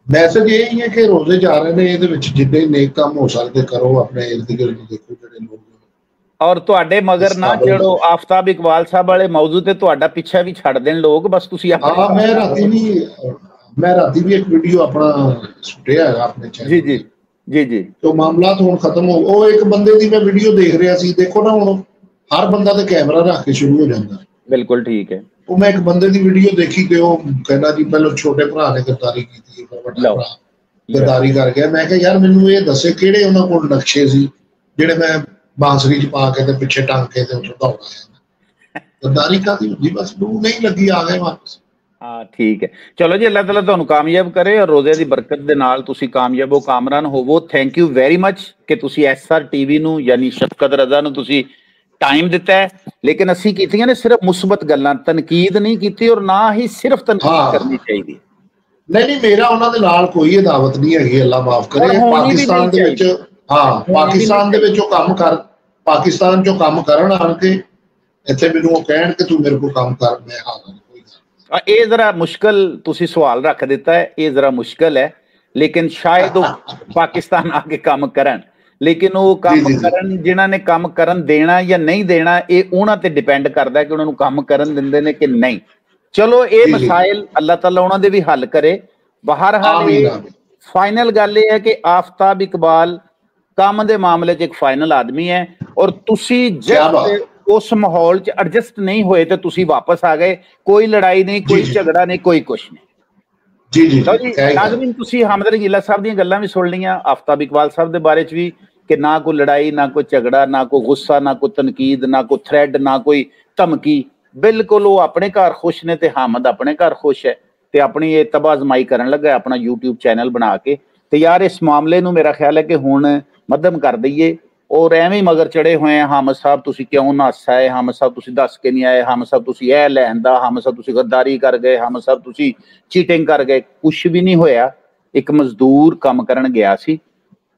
ਮੈਸੇਜ ਇਹ ਹੀ ਹੈ ਕਿ ਰੋਜ਼ੇ ਜਾ ਰਹੇ ਨੇ ਇਹਦੇ ਵਿੱਚ ਜਿੰਨੇ ਨੇਕ ਕੰਮ ਹੋ ਸਕਦੇ ਕਰੋ ਆਪਣੇ ਇਰਦ ਗਿਰਦ ਦੇਖੋ ਜਿਹੜੇ ਲੋਕ ਔਰ ਤੁਹਾਡੇ ਮਗਰ ਨਾ ਜਿਹੜੋ ਆਫਤਾਬ ਇਕਬਾਲ ਸਾਹਿਬ ਵਾਲੇ ਮੌਜੂ ਤੇ ਤੁਹਾਡਾ ਪਿੱਛਾ ਵੀ ਛੱਡ ਦੇਣ ਲੋਕ ਬਸ ਤੁਸੀਂ ਹਾਂ ਮੈਂ ਰਾਤੀ ਵੀ ਮੈਂ ਰਾਤੀ ਵੀ ਇੱਕ ਵੀਡੀਓ ਆਪਣਾ ਸੁਟਿਆ ਹੈਗਾ ਆਪਣੇ ਚੈਨਲ ਜੀ ਜੀ। ਜੀ ਜੀ। ਤੋਂ ਮਾਮਲਾਤ ਹੁਣ ਖਤਮ ਹੋ ਉਹ ਇੱਕ ਬੰਦੇ ਦੀ ਮੈਂ ਵੀਡੀਓ ਦੇਖ ਰਿਹਾ ਸੀ। ਦੇਖੋ ਨਾ ਹੁਣ ਹਰ ਬੰਦਾ ਤੇ ਕੈਮਰਾ ਰੱਖ ਕੇ ਸ਼ੁਰੂ ਹੋ ਜਾਂਦਾ। ਬਿਲਕੁਲ ਠੀਕ ਹੈ। ਉਹ ਮੈਂ ਇੱਕ ਬੰਦੇ ਦੀ ਵੀਡੀਓ ਦੇਖੀ ਤੇ ਉਹ ਕਹਿੰਦਾ ਜੀ ਪਹਿਲਾਂ ਛੋਟੇ ਭਰਾ ਨੇ ਗੱਦਾਰੀ ਕੀਤੀ ਹੈ, ਫਿਰ ਵੱਡਾ। ਭਰਾ। ਗੱਦਾਰੀ ਕਰ ਗਿਆ। ਮੈਂ ਕਿਹਾ ਯਾਰ ਮੈਨੂੰ ਇਹ ਦੱਸੇ ਕਿਹੜੇ ਉਹਨਾਂ ਕੋਲ ਨਕਸ਼ੇ ਸੀ ਜਿਹੜੇ ਮੈਂ ਬਾਂਸਰੀ ਚ ਪਾ ਕੇ ਤੇ ਪਿੱਛੇ ਟੰਗ ਕੇ ਤੇ ਉੱਥੋਂ ਦੌੜ ਆਇਆ। ਗੱਦਾਰੀ ਕਾਦੀ ਹੁੰਦੀ? ਬਸ ਨੂੰ ਨਹੀਂ ਲੱਗੀ ਆ ਗਏ ਵਾਪਸ। ਹਾਂ ਠੀਕ ਹੈ। ਚਲੋ ਜੀ ਅੱਲਾਹ ਤਾਲਾ ਤੁਹਾਨੂੰ ਕਾਮਯਾਬ ਕਰੇ ਔਰ ਰੋਜ਼ੇ ਦੀ ਬਰਕਤ ਦੇ ਨਾਲ ਤੁਸੀਂ ਕਾਮਯਾਬ ਹੋ ਕਾਮਰਾਨ ਹੋਵੋ। ਥੈਂਕ ਯੂ ਵੈਰੀ ਮੱਚ ਕਿ ਤੁਸੀਂ ਐਸਆਰ ਟੀਵੀ ਨੂੰ ਯਾਨੀ ਸ਼ਫਕਤ ਰਜ਼ਾ ਨੂੰ ਤੁਸੀਂ ਟਾਈਮ ਦਿੱਤਾ ਹੈ। ਲੇਕਿਨ ਅਸੀਂ ਕੀਤੀਆਂ ਨੇ ਸਿਰਫ ਮੁਸਬਤ ਗੱਲਾਂ ਤਨਕੀਦ ਨਹੀਂ ਕੀਤੀ ਔਰ ਨਾ ਹੀ ਸਿਰਫ ਤਨਕੀਦ। ਕਰਨੀ ਚਾਹੀਦੀ। ਨਹੀਂ ਨਹੀਂ ਮੇਰਾ ਉਹਨਾਂ ਦੇ ਨਾਲ ਕੋਈ ਅਦਾਵਤ ਨਹੀਂ ਹੈਗੀ ਅੱਲਾ ਮਾਫ ਕਰੇ। ਪਾਕਿਸਤਾਨ ਦੇ ਵਿੱਚ ਹਾਂ ਪਾਕਿਸਤਾਨ ਦੇ ਵਿੱਚ ਉਹ ਕੰਮ ਕਰ ਪਾਕਿਸਤਾਨ ਚੋਂ ਕੰਮ ਕਰਨ ਆਣ ਕੇ ਇੱਥੇ ਮੈਨੂੰ ਉਹ ਕਹਿਣ ਕਿ ਤੂੰ ਮੇਰੇ ਕੋਲ ਕੰਮ ਕਰ ਮੈਂ ਹਾਜ਼ਰ ਇਹ ਜ਼ਰਾ ਮੁਸ਼ਕਲ ਤੁਸੀਂ ਸਵਾਲ ਰੱਖ ਦਿੱਤਾ ਹੈ ਇਹ ਜ਼ਰਾ ਮੁਸ਼ਕਲ ਹੈ ਲੇਕਿਨ ਸ਼ਾਇਦ ਉਹ ਪਾਕਿਸਤਾਨ ਆ ਕੇ ਕੰਮ ਕਰਨ ਲੇਕਿਨ ਉਹ ਕੰਮ। ਕਰਨ ਜਿਨ੍ਹਾਂ ਨੇ ਕੰਮ ਕਰਨ ਦੇਣਾ ਜਾਂ ਨਹੀਂ ਦੇਣਾ ਇਹ ਉਹਨਾਂ ਤੇ ਡਿਪੈਂਡ ਕਰਦਾ ਹੈ ਕਿ ਉਹਨਾਂ ਨੂੰ ਕੰਮ ਕਰਨ ਦਿੰਦੇ ਨੇ ਕਿ ਨਹੀਂ ਚਲੋ ਇਹ। ਮਸਾਇਲ ਅੱਲਾਹ ਤਾਲਾ ਉਹਨਾਂ ਦੇ ਵੀ ਹੱਲ ਕਰੇ ਬਾਹਰ ਹਾਲ ਆਮੀਨ। ਫਾਈਨਲ ਗੱਲ ਇਹ ਹੈ ਕਿ ਆਫਤਾਬ ਇਕਬਾਲ ਕੰਮ ਦੇ ਮਾਮਲੇ 'ਚ ਇੱਕ ਫਾਈਨਲ ਆਦਮੀ ਹੈ ਔਰ ਤੁਸੀਂ। ਜਸਟ ਉਸ ਮਾਹੌਲ 'ਚ ਐਡਜਸਟ ਨਹੀਂ ਹੋਏ ਤੇ ਤੁਸੀਂ ਵਾਪਸ ਆ ਗਏ। ਕੋਈ ਲੜਾਈ ਨਹੀਂ ਕੋਈ। ਝਗੜਾ ਨਹੀਂ ਕੋਈ ਕੁਛ ਨਹੀਂ। ਜੀ ਜੀ ਜੀ। ਗੱਲ। ਨਾਜ਼ਮੀਨ ਤੁਸੀਂ ਹਮਦ ਰੰਗੀਲਾ ਸਾਹਿਬ ਦੀਆਂ ਗੱਲਾਂ ਵੀ ਸੁਣ ਲਈਆਂ ਆਫਤਾਬ ਇਕਬਾਲ ਸਾਹਿਬ ਦੇ ਬਾਰੇ 'ਚ ਵੀ ਕਿ ਨਾ ਕੋਈ ਲੜਾਈ ਨਾ ਕੋਈ ਝਗੜਾ ਨਾ ਕੋਈ ਗੁੱਸਾ ਨਾ ਕੋਈ ਤਨਕੀਦ ਨਾ ਕੋਈ ਥ੍ਰੈਡ ਨਾ ਕੋਈ ਧਮਕੀ। ਬਿਲਕੁਲ ਉਹ ਆਪਣੇ ਘਰ ਖੁਸ਼ ਨੇ ਤੇ ਹਾਮਦ ਆਪਣੇ ਘਰ ਖੁਸ਼ ਹੈ ਤੇ ਆਪਣੀ ਇਹ ਤਬਾਜ਼ਮਾਈ ਕਰਨ ਲੱਗਾ ਆਪਣਾ YouTube ਚੈਨਲ ਬਣਾ ਕੇ। ਤੇ ਯਾਰ ਇਸ ਮਾਮਲੇ ਨੂੰ ਮੇਰਾ ਖਿਆਲ ਹੈ ਕਿ ਹੁਣ ਮੱਧਮ ਕਰ ਦਈਏ। ਔਰ ਐਵੇਂ ਹੀ ਮਗਰ ਚੜੇ ਹੋਏ ਆ ਹਾਮਦ ਸਾਹਿਬ ਤੁਸੀਂ ਕਿਉਂ ਨਾਸਾ ਹੈ ਹਾਮਦ ਸਾਹਿਬ ਤੁਸੀਂ ਦੱਸ ਕੇ ਨਹੀਂ ਆਏ ਹਾਮਦ ਸਾਹਿਬ ਤੁਸੀਂ ਇਹ ਲੈਂਦਾ ਹਾਮਦ ਸਾਹਿਬ ਤੁਸੀਂ ਗੱਦਾਰੀ ਕਰ ਗਏ ਹਾਮਦ ਸਾਹਿਬ ਤੁਸੀਂ ਚੀਟਿੰਗ ਕਰ ਗਏ। ਕੁਝ ਵੀ ਨਹੀਂ ਹੋਇਆ ਇੱਕ ਮਜ਼ਦੂਰ ਕੰਮ ਕਰਨ ਗਿਆ ਸੀ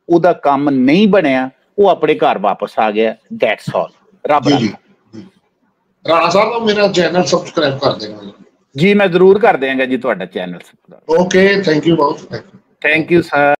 ਉਹਦਾ ਕੰਮ ਨਹੀਂ ਬਣਿਆ ਉਹ ਆਪਣੇ ਘਰ ਵਾਪਸ ਆ ਗਿਆ ਦੈਟਸ ਆਲ ਰੱਬ। ਰਾਣਾ ਸਾਹਿਬ ਮੇਰਾ ਚੈਨਲ ਸਬਸਕ੍ਰਾਈਬ ਕਰ ਦੇਣਾ ਜੀ। ਮੈਂ ਜ਼ਰੂਰ ਕਰ ਦਿਆਂਗਾ ਜੀ ਤੁਹਾਡਾ ਚੈਨਲ ਓਕੇ ਥੈਂਕ ਯੂ ਬਹੁਤ ਥੈਂਕ ਯੂ ਸਰ